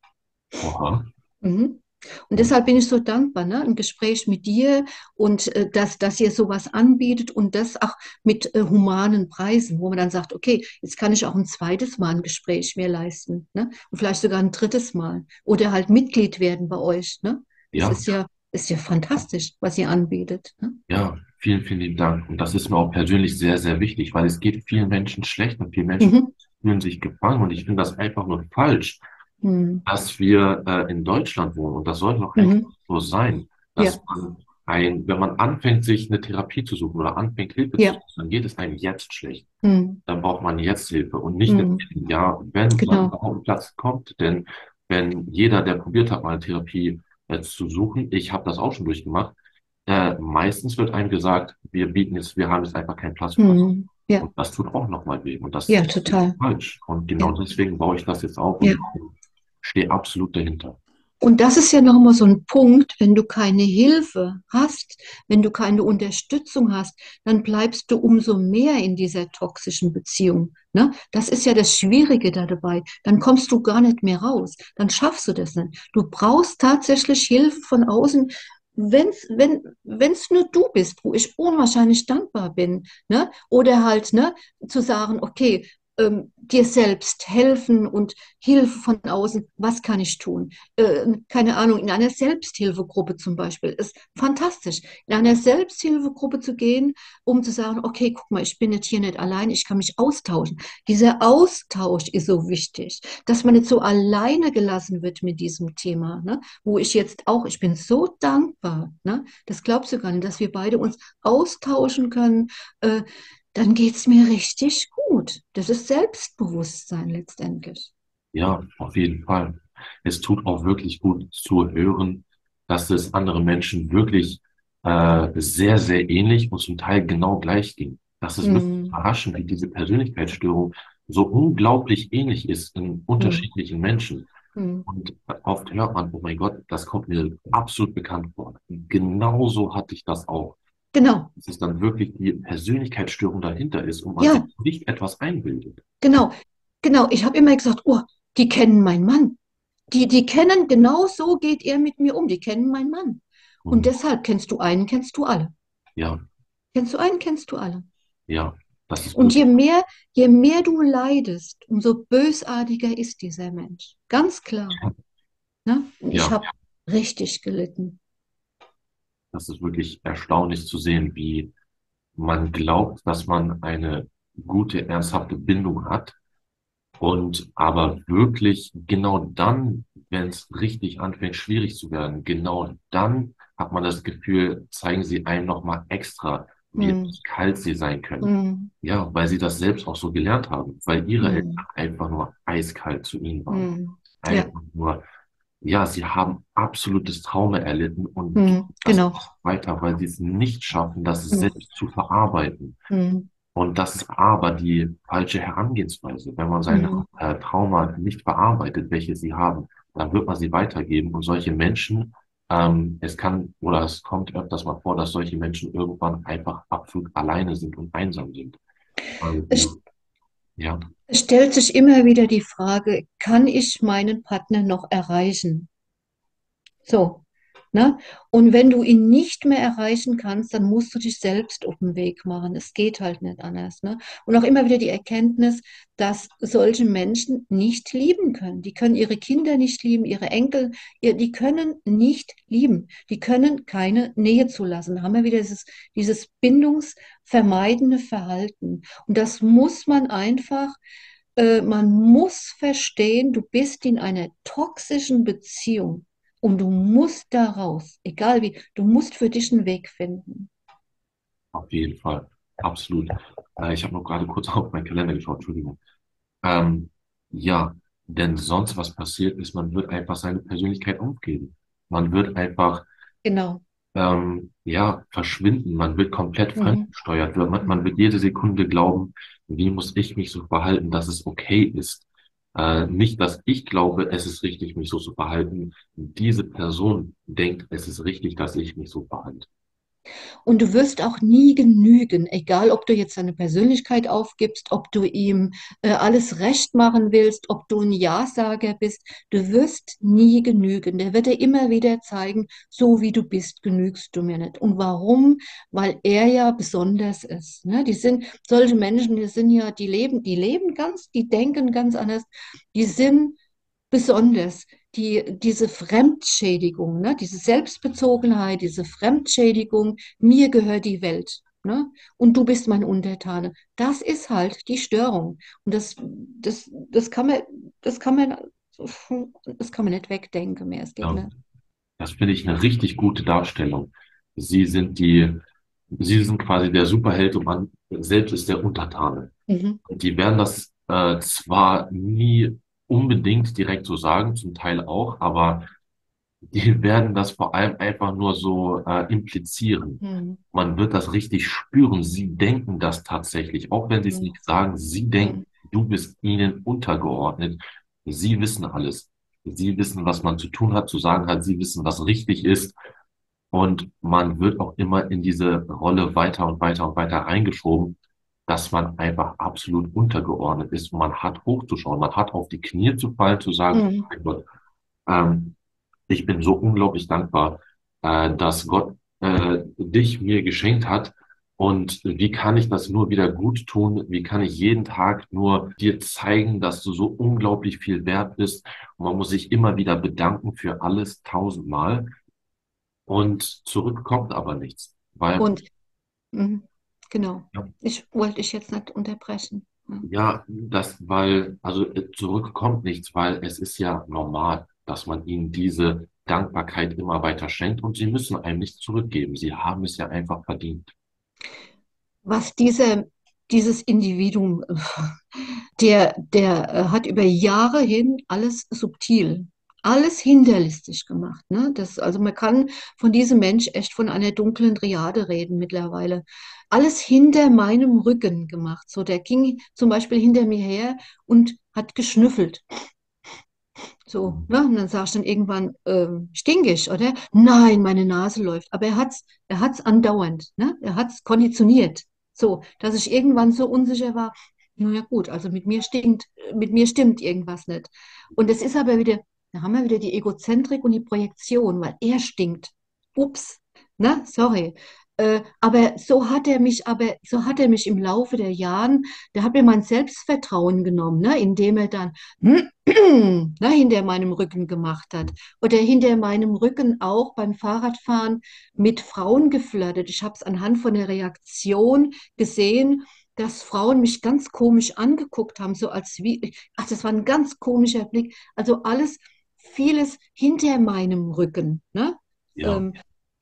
Aha. Mhm. Und deshalb bin ich so dankbar, ne? Ein Gespräch mit dir und äh, dass, dass ihr sowas anbietet und das auch mit äh, humanen Preisen, wo man dann sagt, okay, jetzt kann ich auch ein zweites Mal ein Gespräch mehr leisten, ne? Und vielleicht sogar ein drittes Mal. Oder halt Mitglied werden bei euch, ne? Das Ja, ist ja, ist ja fantastisch, was ihr anbietet, ne? ja, vielen, vielen lieben Dank. Und das ist mir auch persönlich sehr, sehr wichtig, weil es geht vielen Menschen schlecht und viele Menschen Mhm. fühlen sich gefangen. Und ich finde das einfach nur falsch, Mhm. dass wir äh, in Deutschland wohnen. Und das sollte auch Mhm. so sein, Ja, dass man ein, wenn man anfängt, sich eine Therapie zu suchen oder anfängt, Hilfe zu ja. suchen, dann geht es einem jetzt schlecht. Mhm. Dann braucht man jetzt Hilfe und nicht in Mhm. einem Jahr, wenn man Genau. auf den Platz kommt. Denn wenn jeder, der probiert hat, mal eine Therapie äh, zu suchen, ich habe das auch schon durchgemacht, äh, meistens wird einem gesagt, wir bieten jetzt, wir haben jetzt einfach keinen Platz für. Mhm. Ja, Und das tut auch nochmal weh. Und das ja, ist total. falsch. Und genau Ja, deswegen baue ich das jetzt auf ja. und stehe absolut dahinter. Und das ist ja nochmal so ein Punkt, wenn du keine Hilfe hast, wenn du keine Unterstützung hast, dann bleibst du umso mehr in dieser toxischen Beziehung. Ne? Das ist ja das Schwierige da dabei. Dann kommst du gar nicht mehr raus. Dann schaffst du das nicht. Du brauchst tatsächlich Hilfe von außen. Wenn's, wenn wenn's nur du bist, wo ich unwahrscheinlich dankbar bin, ne? Oder halt, ne, zu sagen, okay, ähm, dir selbst helfen und Hilfe von außen, was kann ich tun? Äh, keine Ahnung, in einer Selbsthilfegruppe zum Beispiel, ist fantastisch. In einer Selbsthilfegruppe zu gehen, um zu sagen, okay, guck mal, ich bin jetzt hier nicht allein, ich kann mich austauschen. Dieser Austausch ist so wichtig, dass man nicht so alleine gelassen wird mit diesem Thema, ne? Wo ich jetzt auch, ich bin so dankbar, ne? Das glaubst du gar nicht, dass wir beide uns austauschen können. Äh, dann geht's mir richtig gut. Das ist Selbstbewusstsein letztendlich. Ja, auf jeden Fall. Es tut auch wirklich gut zu hören, dass es anderen Menschen wirklich äh, sehr, sehr ähnlich und zum Teil genau gleich ging. Das ist Mm, überraschend, wie diese Persönlichkeitsstörung so unglaublich ähnlich ist in unterschiedlichen Menschen. mm. Und oft hört man, oh mein Gott, das kommt mir absolut bekannt vor. Genauso hatte ich das auch. Genau, Dass es dann wirklich die Persönlichkeitsstörung dahinter ist und man sich ja, nicht etwas einbildet. genau, genau. Ich habe immer gesagt, oh, die kennen meinen Mann. Die, die kennen, genau so geht er mit mir um. Die kennen meinen Mann. Und Und deshalb kennst du einen, kennst du alle. ja, Kennst du einen, kennst du alle. ja, das ist Und je mehr, je mehr du leidest, umso bösartiger ist dieser Mensch. Ganz klar. Ne? Und ich ja. habe richtig gelitten. Das ist wirklich erstaunlich zu sehen, wie man glaubt, dass man eine gute, ernsthafte Bindung hat und aber wirklich genau dann, wenn es richtig anfängt, schwierig zu werden, genau dann hat man das Gefühl, zeigen sie einem nochmal extra, wie Mm, kalt sie sein können. mm, Ja, weil sie das selbst auch so gelernt haben, weil ihre Eltern mm, einfach nur eiskalt zu ihnen waren. mm. Ja, Einfach nur, ja, sie haben absolutes Trauma erlitten und das genau. weiter, weil sie es nicht schaffen, das Mm, selbst zu verarbeiten. mm, Und das ist aber die falsche Herangehensweise. Wenn man seine mm. äh, Trauma nicht verarbeitet, welche sie haben, dann wird man sie weitergeben. Und solche Menschen, ähm, es kann oder es kommt öfters mal vor, dass solche Menschen irgendwann einfach absolut alleine sind und einsam sind. Also, ja, es stellt sich immer wieder die Frage, kann ich meinen Partner noch erreichen? So, ne? Und wenn du ihn nicht mehr erreichen kannst, dann musst du dich selbst auf den Weg machen. Es geht halt nicht anders, ne? Und auch immer wieder die Erkenntnis, dass solche Menschen nicht lieben können. Die können ihre Kinder nicht lieben, ihre Enkel, die können nicht lieben. Die können keine Nähe zulassen. Da haben wir wieder dieses, dieses bindungsvermeidende Verhalten. Und das muss man einfach äh, man muss verstehen, du bist in einer toxischen Beziehung und du musst da raus, egal wie, du musst für dich einen Weg finden. auf jeden Fall. Absolut. Äh, ich habe noch gerade kurz auf meinen Kalender geschaut, Entschuldigung. Ähm, ja, denn sonst was passiert ist, man wird einfach seine Persönlichkeit aufgeben. Man wird einfach Genau. ähm, ja, verschwinden. Man wird komplett Mhm. fremdgesteuert. Man, man wird jede Sekunde glauben, wie muss ich mich so verhalten, dass es okay ist. Äh, nicht, dass ich glaube, es ist richtig, mich so zu verhalten. Diese Person denkt, es ist richtig, dass ich mich so verhalte. Und du wirst auch nie genügen, egal ob du jetzt deine Persönlichkeit aufgibst, ob du ihm äh, alles recht machen willst, ob du ein Ja-Sager bist. Du wirst nie genügen. Der wird dir immer wieder zeigen, so wie du bist, genügst du mir nicht. Und warum? Weil er ja besonders ist. Ne? Die sind solche Menschen, die sind ja, die leben, die leben ganz, die denken ganz anders, die sind besonders die, diese Fremdschädigung, ne, diese Selbstbezogenheit, diese Fremdschädigung, mir gehört die Welt. Ne? Und du bist mein Untertane. Das ist halt die Störung. Und das, das, das kann man, das kann man, das kann man nicht wegdenken mehr. Es geht Ja, nicht. das finde ich eine richtig gute Darstellung. Sie sind die, Sie sind quasi der Superheld und man selbst ist der Untertane. Mhm. Und die werden das äh, zwar nie unbedingt direkt so sagen, zum Teil auch, aber die werden das vor allem einfach nur so äh, implizieren. Mhm. Man wird das richtig spüren. Sie denken das tatsächlich, auch wenn sie es Mhm. nicht sagen. Sie denken, du bist ihnen untergeordnet. Sie wissen alles. Sie wissen, was man zu tun hat, zu sagen hat. Sie wissen, was richtig ist. Und man wird auch immer in diese Rolle weiter und weiter und weiter reingeschoben, dass man einfach absolut untergeordnet ist. Man hat hochzuschauen, man hat auf die Knie zu fallen, zu sagen, Mhm. mein Gott, ähm, ich bin so unglaublich dankbar, äh, dass Gott äh, dich mir geschenkt hat. Und wie kann ich das nur wieder gut tun? Wie kann ich jeden Tag nur dir zeigen, dass du so unglaublich viel wert bist? Und man muss sich immer wieder bedanken für alles tausendmal. Und zurück kommt aber nichts. Weil, Und mhm. Genau. ja, Ich wollte dich jetzt nicht unterbrechen. Ja. das, weil, also äh, zurück kommt nichts, weil es ist ja normal, dass man ihnen diese Dankbarkeit immer weiter schenkt und sie müssen einem nichts zurückgeben. Sie haben es ja einfach verdient. was dieser, dieses Individuum, der, der äh, hat über Jahre hin alles subtil, alles hinterlistig gemacht. Ne? Das, also man kann von diesem Mensch echt von einer dunklen Triade reden mittlerweile. Alles hinter meinem Rücken gemacht. So, der ging zum Beispiel hinter mir her und hat geschnüffelt. So, ne? Und dann sagst du dann irgendwann, ähm, stinkig, oder? Nein, meine Nase läuft. Aber er hat's, er hat's andauernd, ne? Er hat's konditioniert. So, dass ich irgendwann so unsicher war, na ja gut, also mit mir stinkt, mit mir stimmt irgendwas nicht. Und es ist aber wieder, da haben wir wieder die Egozentrik und die Projektion, weil er stinkt. Ups, ne? Sorry. Äh, aber so hat er mich, aber so hat er mich im Laufe der Jahren, der hat mir mein Selbstvertrauen genommen, ne? Indem er dann ne, hinter meinem Rücken gemacht hat. Oder hinter meinem Rücken auch beim Fahrradfahren mit Frauen geflirtet. Ich habe es anhand von der Reaktion gesehen, dass Frauen mich ganz komisch angeguckt haben, so als wie, ach, das war ein ganz komischer Blick. Also alles, vieles hinter meinem Rücken, ne? Ja, Ähm,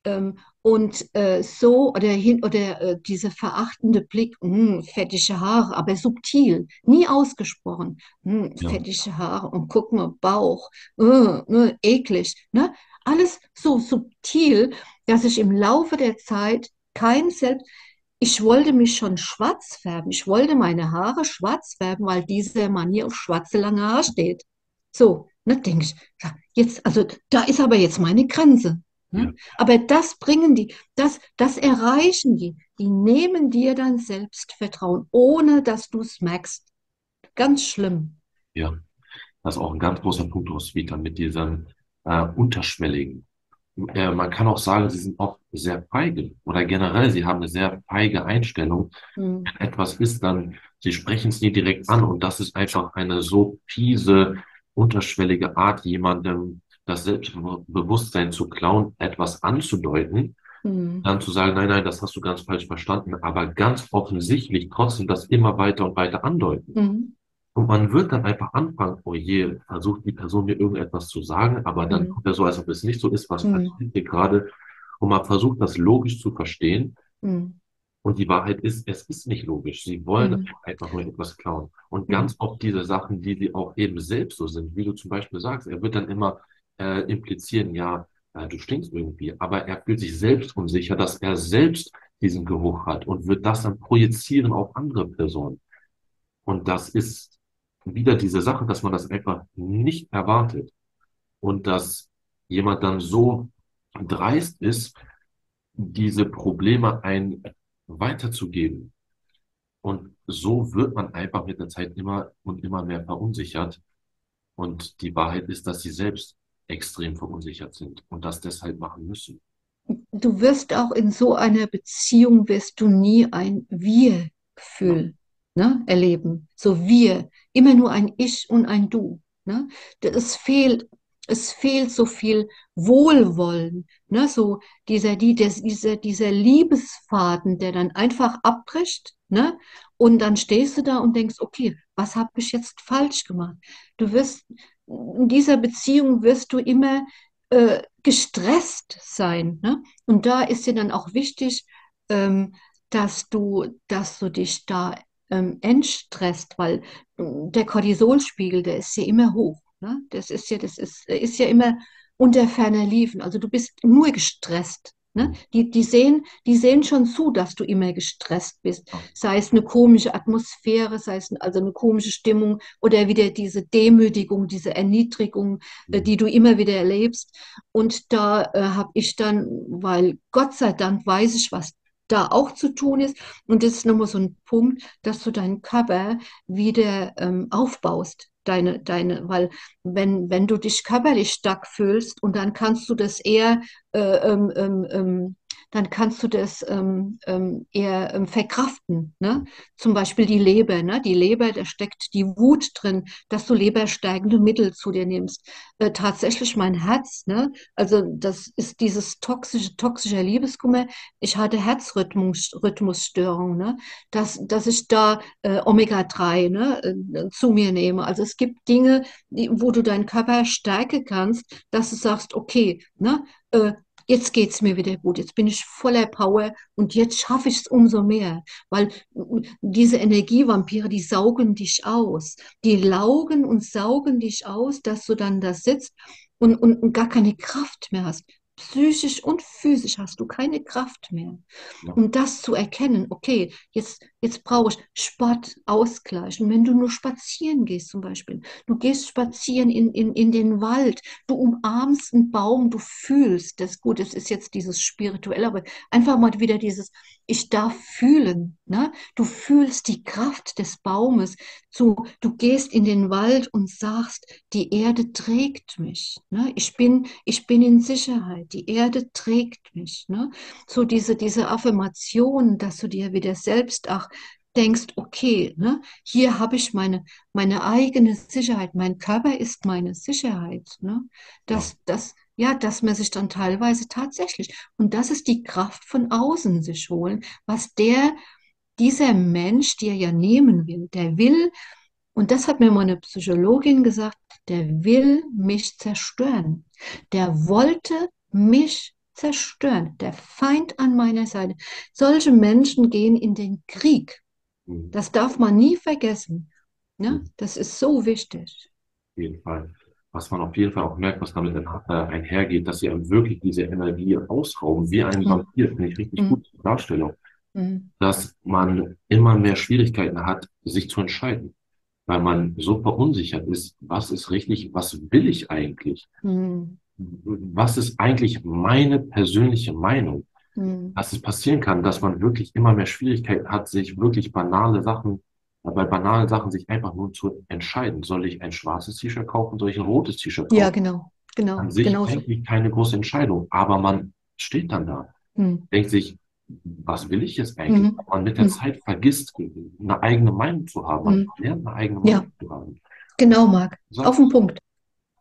ähm, und äh, so, oder, hin, oder äh, dieser verachtende Blick, hm, fettige Haare, aber subtil, nie ausgesprochen. Hm, ja, fettige Haare und guck mal, Bauch, äh, äh, eklig. Ne? Alles so subtil, dass ich im Laufe der Zeit kein Selbst. Ich wollte mich schon schwarz färben. Ich wollte meine Haare schwarz färben, weil dieser Mann hier auf schwarze lange Haare steht. So, ne, denke ich, ja, jetzt, also da ist aber jetzt meine Grenze. ja, Ne? Aber das bringen die, das, das erreichen die. Die nehmen dir dein Selbstvertrauen, ohne dass du es merkst. Ganz schlimm. ja. Das ist auch ein ganz großer Punkt, Roswitha, mit diesem äh, Unterschwelligen. Äh, man kann auch sagen, sie sind oft sehr feige oder generell, sie haben eine sehr feige Einstellung. Hm, Wenn etwas ist, dann, sie sprechen es nie direkt an und das ist einfach eine so fiese, unterschwellige Art, jemandem das Selbstbewusstsein zu klauen, etwas anzudeuten, hm, dann zu sagen, nein, nein, das hast du ganz falsch verstanden, aber ganz offensichtlich trotzdem das immer weiter und weiter andeuten. hm, Und man wird dann einfach anfangen, oh je, versucht die Person mir irgendetwas zu sagen, aber dann hm, tut er so, als ob es nicht so ist, was hm, passiert hier gerade. Und man versucht das logisch zu verstehen. Und die Wahrheit ist, es ist nicht logisch. Sie wollen hm, einfach nur etwas klauen. Und hm, ganz oft diese Sachen, die sie auch eben selbst so sind, wie du zum Beispiel sagst, er wird dann immer äh, implizieren, ja, äh, du stinkst irgendwie, aber er fühlt sich selbst unsicher, dass er selbst diesen Geruch hat und wird das dann projizieren auf andere Personen. Und das ist wieder diese Sache, dass man das einfach nicht erwartet und dass jemand dann so dreist ist, diese Probleme ein weiterzugeben. Und so wird man einfach mit der Zeit immer und immer mehr verunsichert. Und die Wahrheit ist, dass sie selbst extrem verunsichert sind und das deshalb machen müssen. Du wirst auch in so einer Beziehung wirst du nie ein Wir-Gefühl ne, erleben. So wir, immer nur ein Ich und ein Du. Ne? Es fehlt, es fehlt so viel Wohlwollen, ne? so dieser, die, der, dieser, dieser Liebesfaden, der dann einfach abbricht, ne? Und dann stehst du da und denkst, okay, was habe ich jetzt falsch gemacht? Du wirst, in dieser Beziehung wirst du immer äh, gestresst sein. Ne? Und da ist dir dann auch wichtig, ähm, dass du, dass du dich da ähm, entstresst, weil äh, der Cortisolspiegel, der ist ja immer hoch. Ne? Das ist ja, das ist, ist ja immer unter ferner Liefen. Also du bist nur gestresst. Ne? Die, die, sehen, die sehen schon zu, dass du immer gestresst bist. Sei es eine komische Atmosphäre, sei es also eine komische Stimmung oder wieder diese Demütigung, diese Erniedrigung, äh, die du immer wieder erlebst. Und da äh, habe ich dann, weil Gott sei Dank weiß ich, was da auch zu tun ist. Und das ist nochmal so ein Punkt, dass du deinen Körper wieder ähm, aufbaust. Deine, deine, weil wenn, wenn du dich körperlich stark fühlst und dann kannst du das eher äh, ähm, ähm, ähm dann kannst du das ähm, ähm, eher ähm, verkraften. Ne? Zum Beispiel die Leber. Ne? Die Leber, da steckt die Wut drin, dass du lebersteigende Mittel zu dir nimmst. Äh, tatsächlich mein Herz, ne? also das ist dieses toxische, toxische Liebeskummer. Ich hatte Herzrhythmusstörungen, ne? dass, dass ich da äh, Omega-3 ne? Äh, zu mir nehme. Also es gibt Dinge, die, wo du deinen Körper stärken kannst, dass du sagst, okay, ne? Jetzt geht es mir wieder gut, jetzt bin ich voller Power und jetzt schaffe ich es umso mehr, weil diese Energievampire, die saugen dich aus, die laugen und saugen dich aus, dass du dann da sitzt und, und, und gar keine Kraft mehr hast psychisch und physisch hast du keine Kraft mehr, ja. um das zu erkennen. Okay, jetzt, jetzt brauche ich Sport ausgleichen. Wenn du nur spazieren gehst zum Beispiel, du gehst spazieren in, in, in den Wald, du umarmst einen Baum, du fühlst, das gut, das ist jetzt dieses Spirituelle, aber einfach mal wieder dieses, ich darf fühlen. Ne? Du fühlst die Kraft des Baumes. So, du gehst in den Wald und sagst, die Erde trägt mich. Ne? Ich, bin, ich bin in Sicherheit. Die Erde trägt mich. Ne? So diese, diese Affirmation, dass du dir wieder selbst auch denkst, okay, ne, hier habe ich meine, meine eigene Sicherheit, mein Körper ist meine Sicherheit. Ne? Das, ja. das, ja, dass man sich dann teilweise tatsächlich, und das ist die Kraft von außen sich holen, was der, dieser Mensch dir ja nehmen will, der will, und das hat mir meine Psychologin gesagt, der will mich zerstören. Der wollte mich zerstören. Der Feind an meiner Seite. Solche Menschen gehen in den Krieg. Mhm. Das darf man nie vergessen. Ne? Mhm. Das ist so wichtig. Auf jeden Fall was man auf jeden Fall auch merkt, was damit einhergeht, dass sie einem wirklich diese Energie ausrauben, wie ein mhm. Vampir, finde ich richtig mhm. gute Darstellung. Mhm. Dass man immer mehr Schwierigkeiten hat, sich zu entscheiden, weil man so verunsichert ist, was ist richtig, was will ich eigentlich? Mhm. Was ist eigentlich meine persönliche Meinung? Mhm. Dass es passieren kann, dass man wirklich immer mehr Schwierigkeiten hat, sich wirklich banale Sachen bei banalen Sachen sich einfach nur zu entscheiden. Soll ich ein schwarzes T-Shirt kaufen, soll ich ein rotes T-Shirt kaufen? Ja, genau. genau An sich genau eigentlich keine große Entscheidung, aber man steht dann da, hm. denkt sich, was will ich jetzt eigentlich? Mhm. Man mit der mhm. Zeit vergisst, eine eigene Meinung zu haben. Man mhm. lernt eine eigene Meinung ja. zu haben. Genau, Marc. Auf den Punkt.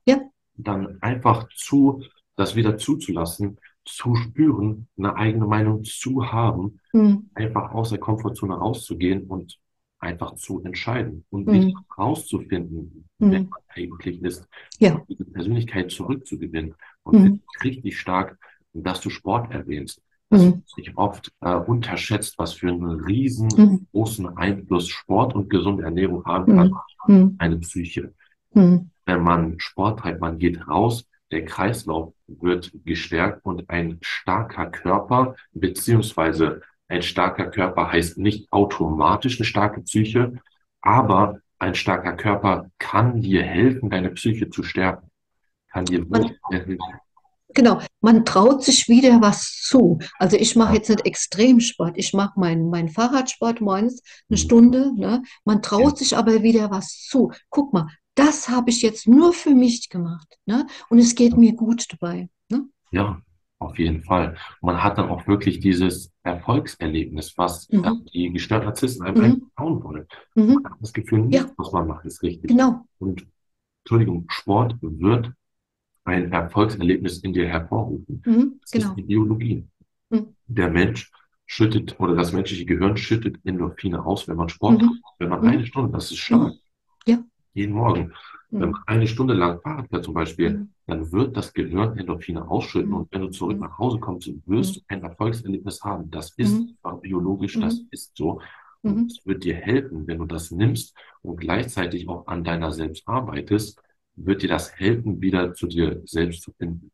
Ja. Dann einfach zu, das wieder zuzulassen, zu spüren, eine eigene Meinung zu haben, mhm. einfach aus der Komfortzone rauszugehen und einfach zu entscheiden und mhm. nicht rauszufinden, mhm. wer man eigentlich ist, ja. diese Persönlichkeit zurückzugewinnen. Und mhm. richtig stark, dass du Sport erwähnst. Das mhm. sich oft äh, unterschätzt, was für einen riesengroßen mhm. Einfluss Sport und gesunde Ernährung haben kann. Mhm. Eine Psyche. Wenn man Sport treibt, man geht raus, der Kreislauf wird gestärkt und ein starker Körper beziehungsweise ein starker Körper heißt nicht automatisch eine starke Psyche, aber ein starker Körper kann dir helfen, deine Psyche zu stärken. Kann dir wirklich helfen. Genau, man traut sich wieder was zu. Also ich mache jetzt nicht Extremsport, ich mache meinen mein Fahrradsport morgens eine Mhm. Stunde. Ne? Man Ja. traut sich aber wieder was zu. Guck mal, das habe ich jetzt nur für mich gemacht. Ne? Und es geht mir gut dabei. Ne? Ja, auf jeden Fall. Man hat dann auch wirklich dieses Erfolgserlebnis, was äh, Mhm. die gestörten Narzissten einem Mhm. bauen wollen. Mhm. Man hat das Gefühl, Ja. was man macht, ist richtig. Genau. Und, Entschuldigung, Sport wird ein Erfolgserlebnis in dir hervorrufen. Mhm. Das Genau. ist die Biologie. Mhm. Der Mensch schüttet oder das menschliche Gehirn schüttet Endorphine aus, wenn man Sport Mhm. macht. Wenn man Mhm. eine Stunde, das ist stark. Jeden Morgen. Wenn Mhm. man eine Stunde lang Fahrrad fährt zum Beispiel, Mhm. dann wird das Gehirn Endorphine ausschütten Mhm. und wenn du zurück Mhm. nach Hause kommst, wirst du ein Erfolgserlebnis haben. Das ist Mhm. biologisch, das Mhm. ist so. Und Mhm. es wird dir helfen, wenn du das nimmst und gleichzeitig auch an deiner selbst arbeitest, wird dir das helfen, wieder zu dir selbst zu finden.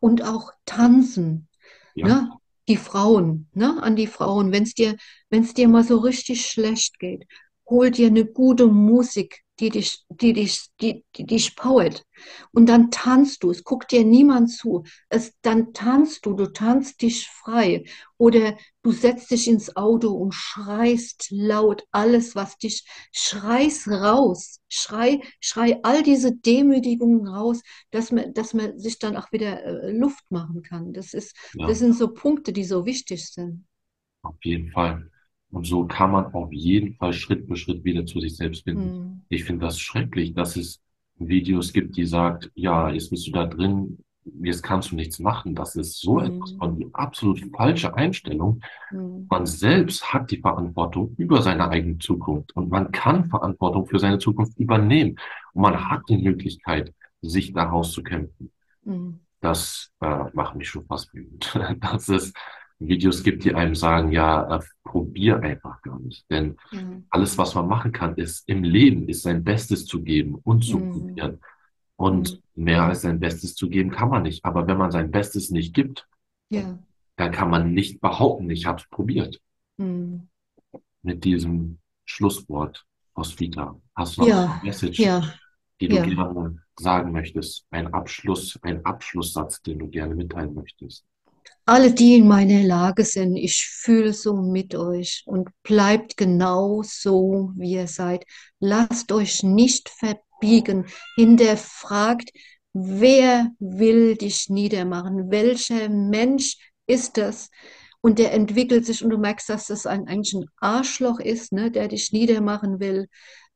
Und auch tanzen. Ja, Ne? Die Frauen, ne? An die Frauen, wenn es dir, wenn es dir mal so richtig schlecht geht, hol dir eine gute Musik, die dich, die dich, die, die dich powert. Und dann tanzt du. Es guckt dir niemand zu. Es, dann tanzt du, du tanzt dich frei. Oder du setzt dich ins Auto und schreist laut alles, was dich, schreist raus. Schrei, schrei all diese Demütigungen raus, dass man, dass man sich dann auch wieder äh, Luft machen kann. Das ist, ja. das sind so Punkte, die so wichtig sind. Auf jeden Fall. Und so kann man auf jeden Fall Schritt für Schritt wieder zu sich selbst finden. Hm. Ich finde das schrecklich, dass es Videos gibt, die sagt, ja, jetzt bist du da drin, jetzt kannst du nichts machen. Das ist so Hm. etwas von die absolut falsche Einstellung. Hm. Man selbst hat die Verantwortung über seine eigene Zukunft und man kann Verantwortung für seine Zukunft übernehmen. Und man hat die Möglichkeit, sich da rauszukämpfen. Hm. Das äh, macht mich schon fast wütend, dass es Videos gibt, die einem sagen, ja, äh, probier einfach gar nicht. Denn Hm. alles, was man machen kann, ist im Leben, ist sein Bestes zu geben und zu Mhm. probieren. Und mehr als sein Bestes zu geben kann man nicht. Aber wenn man sein Bestes nicht gibt, Ja. dann kann man nicht behaupten, ich habe es probiert. Hm. Mit diesem Schlusswort aus Vita. Hast du noch Ja. eine Message, Ja. die du gerne sagen möchtest? Ein Abschluss, ein Abschlusssatz, den du gerne mitteilen möchtest? Alle, die in meiner Lage sind, ich fühle so mit euch und bleibt genau so, wie ihr seid. Lasst euch nicht verbiegen. Hinterfragt, wer will dich niedermachen? Welcher Mensch ist das? Und der entwickelt sich und du merkst, dass das ein, eigentlich ein Arschloch ist, ne, der dich niedermachen will.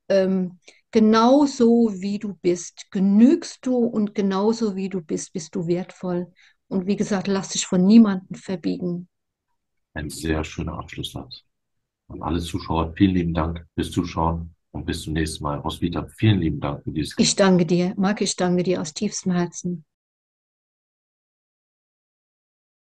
Ähm, genauso wie du bist, genügst du und genauso wie du bist, bist du wertvoll. Und wie gesagt, lass dich von niemandem verbiegen. Ein sehr schöner Abschlusssatz. Und alle Zuschauer, vielen lieben Dank fürs Zuschauen und bis zum nächsten Mal. Roswitha, vielen lieben Dank für dieses Ich danke dir, Marc, ich danke dir aus tiefstem Herzen.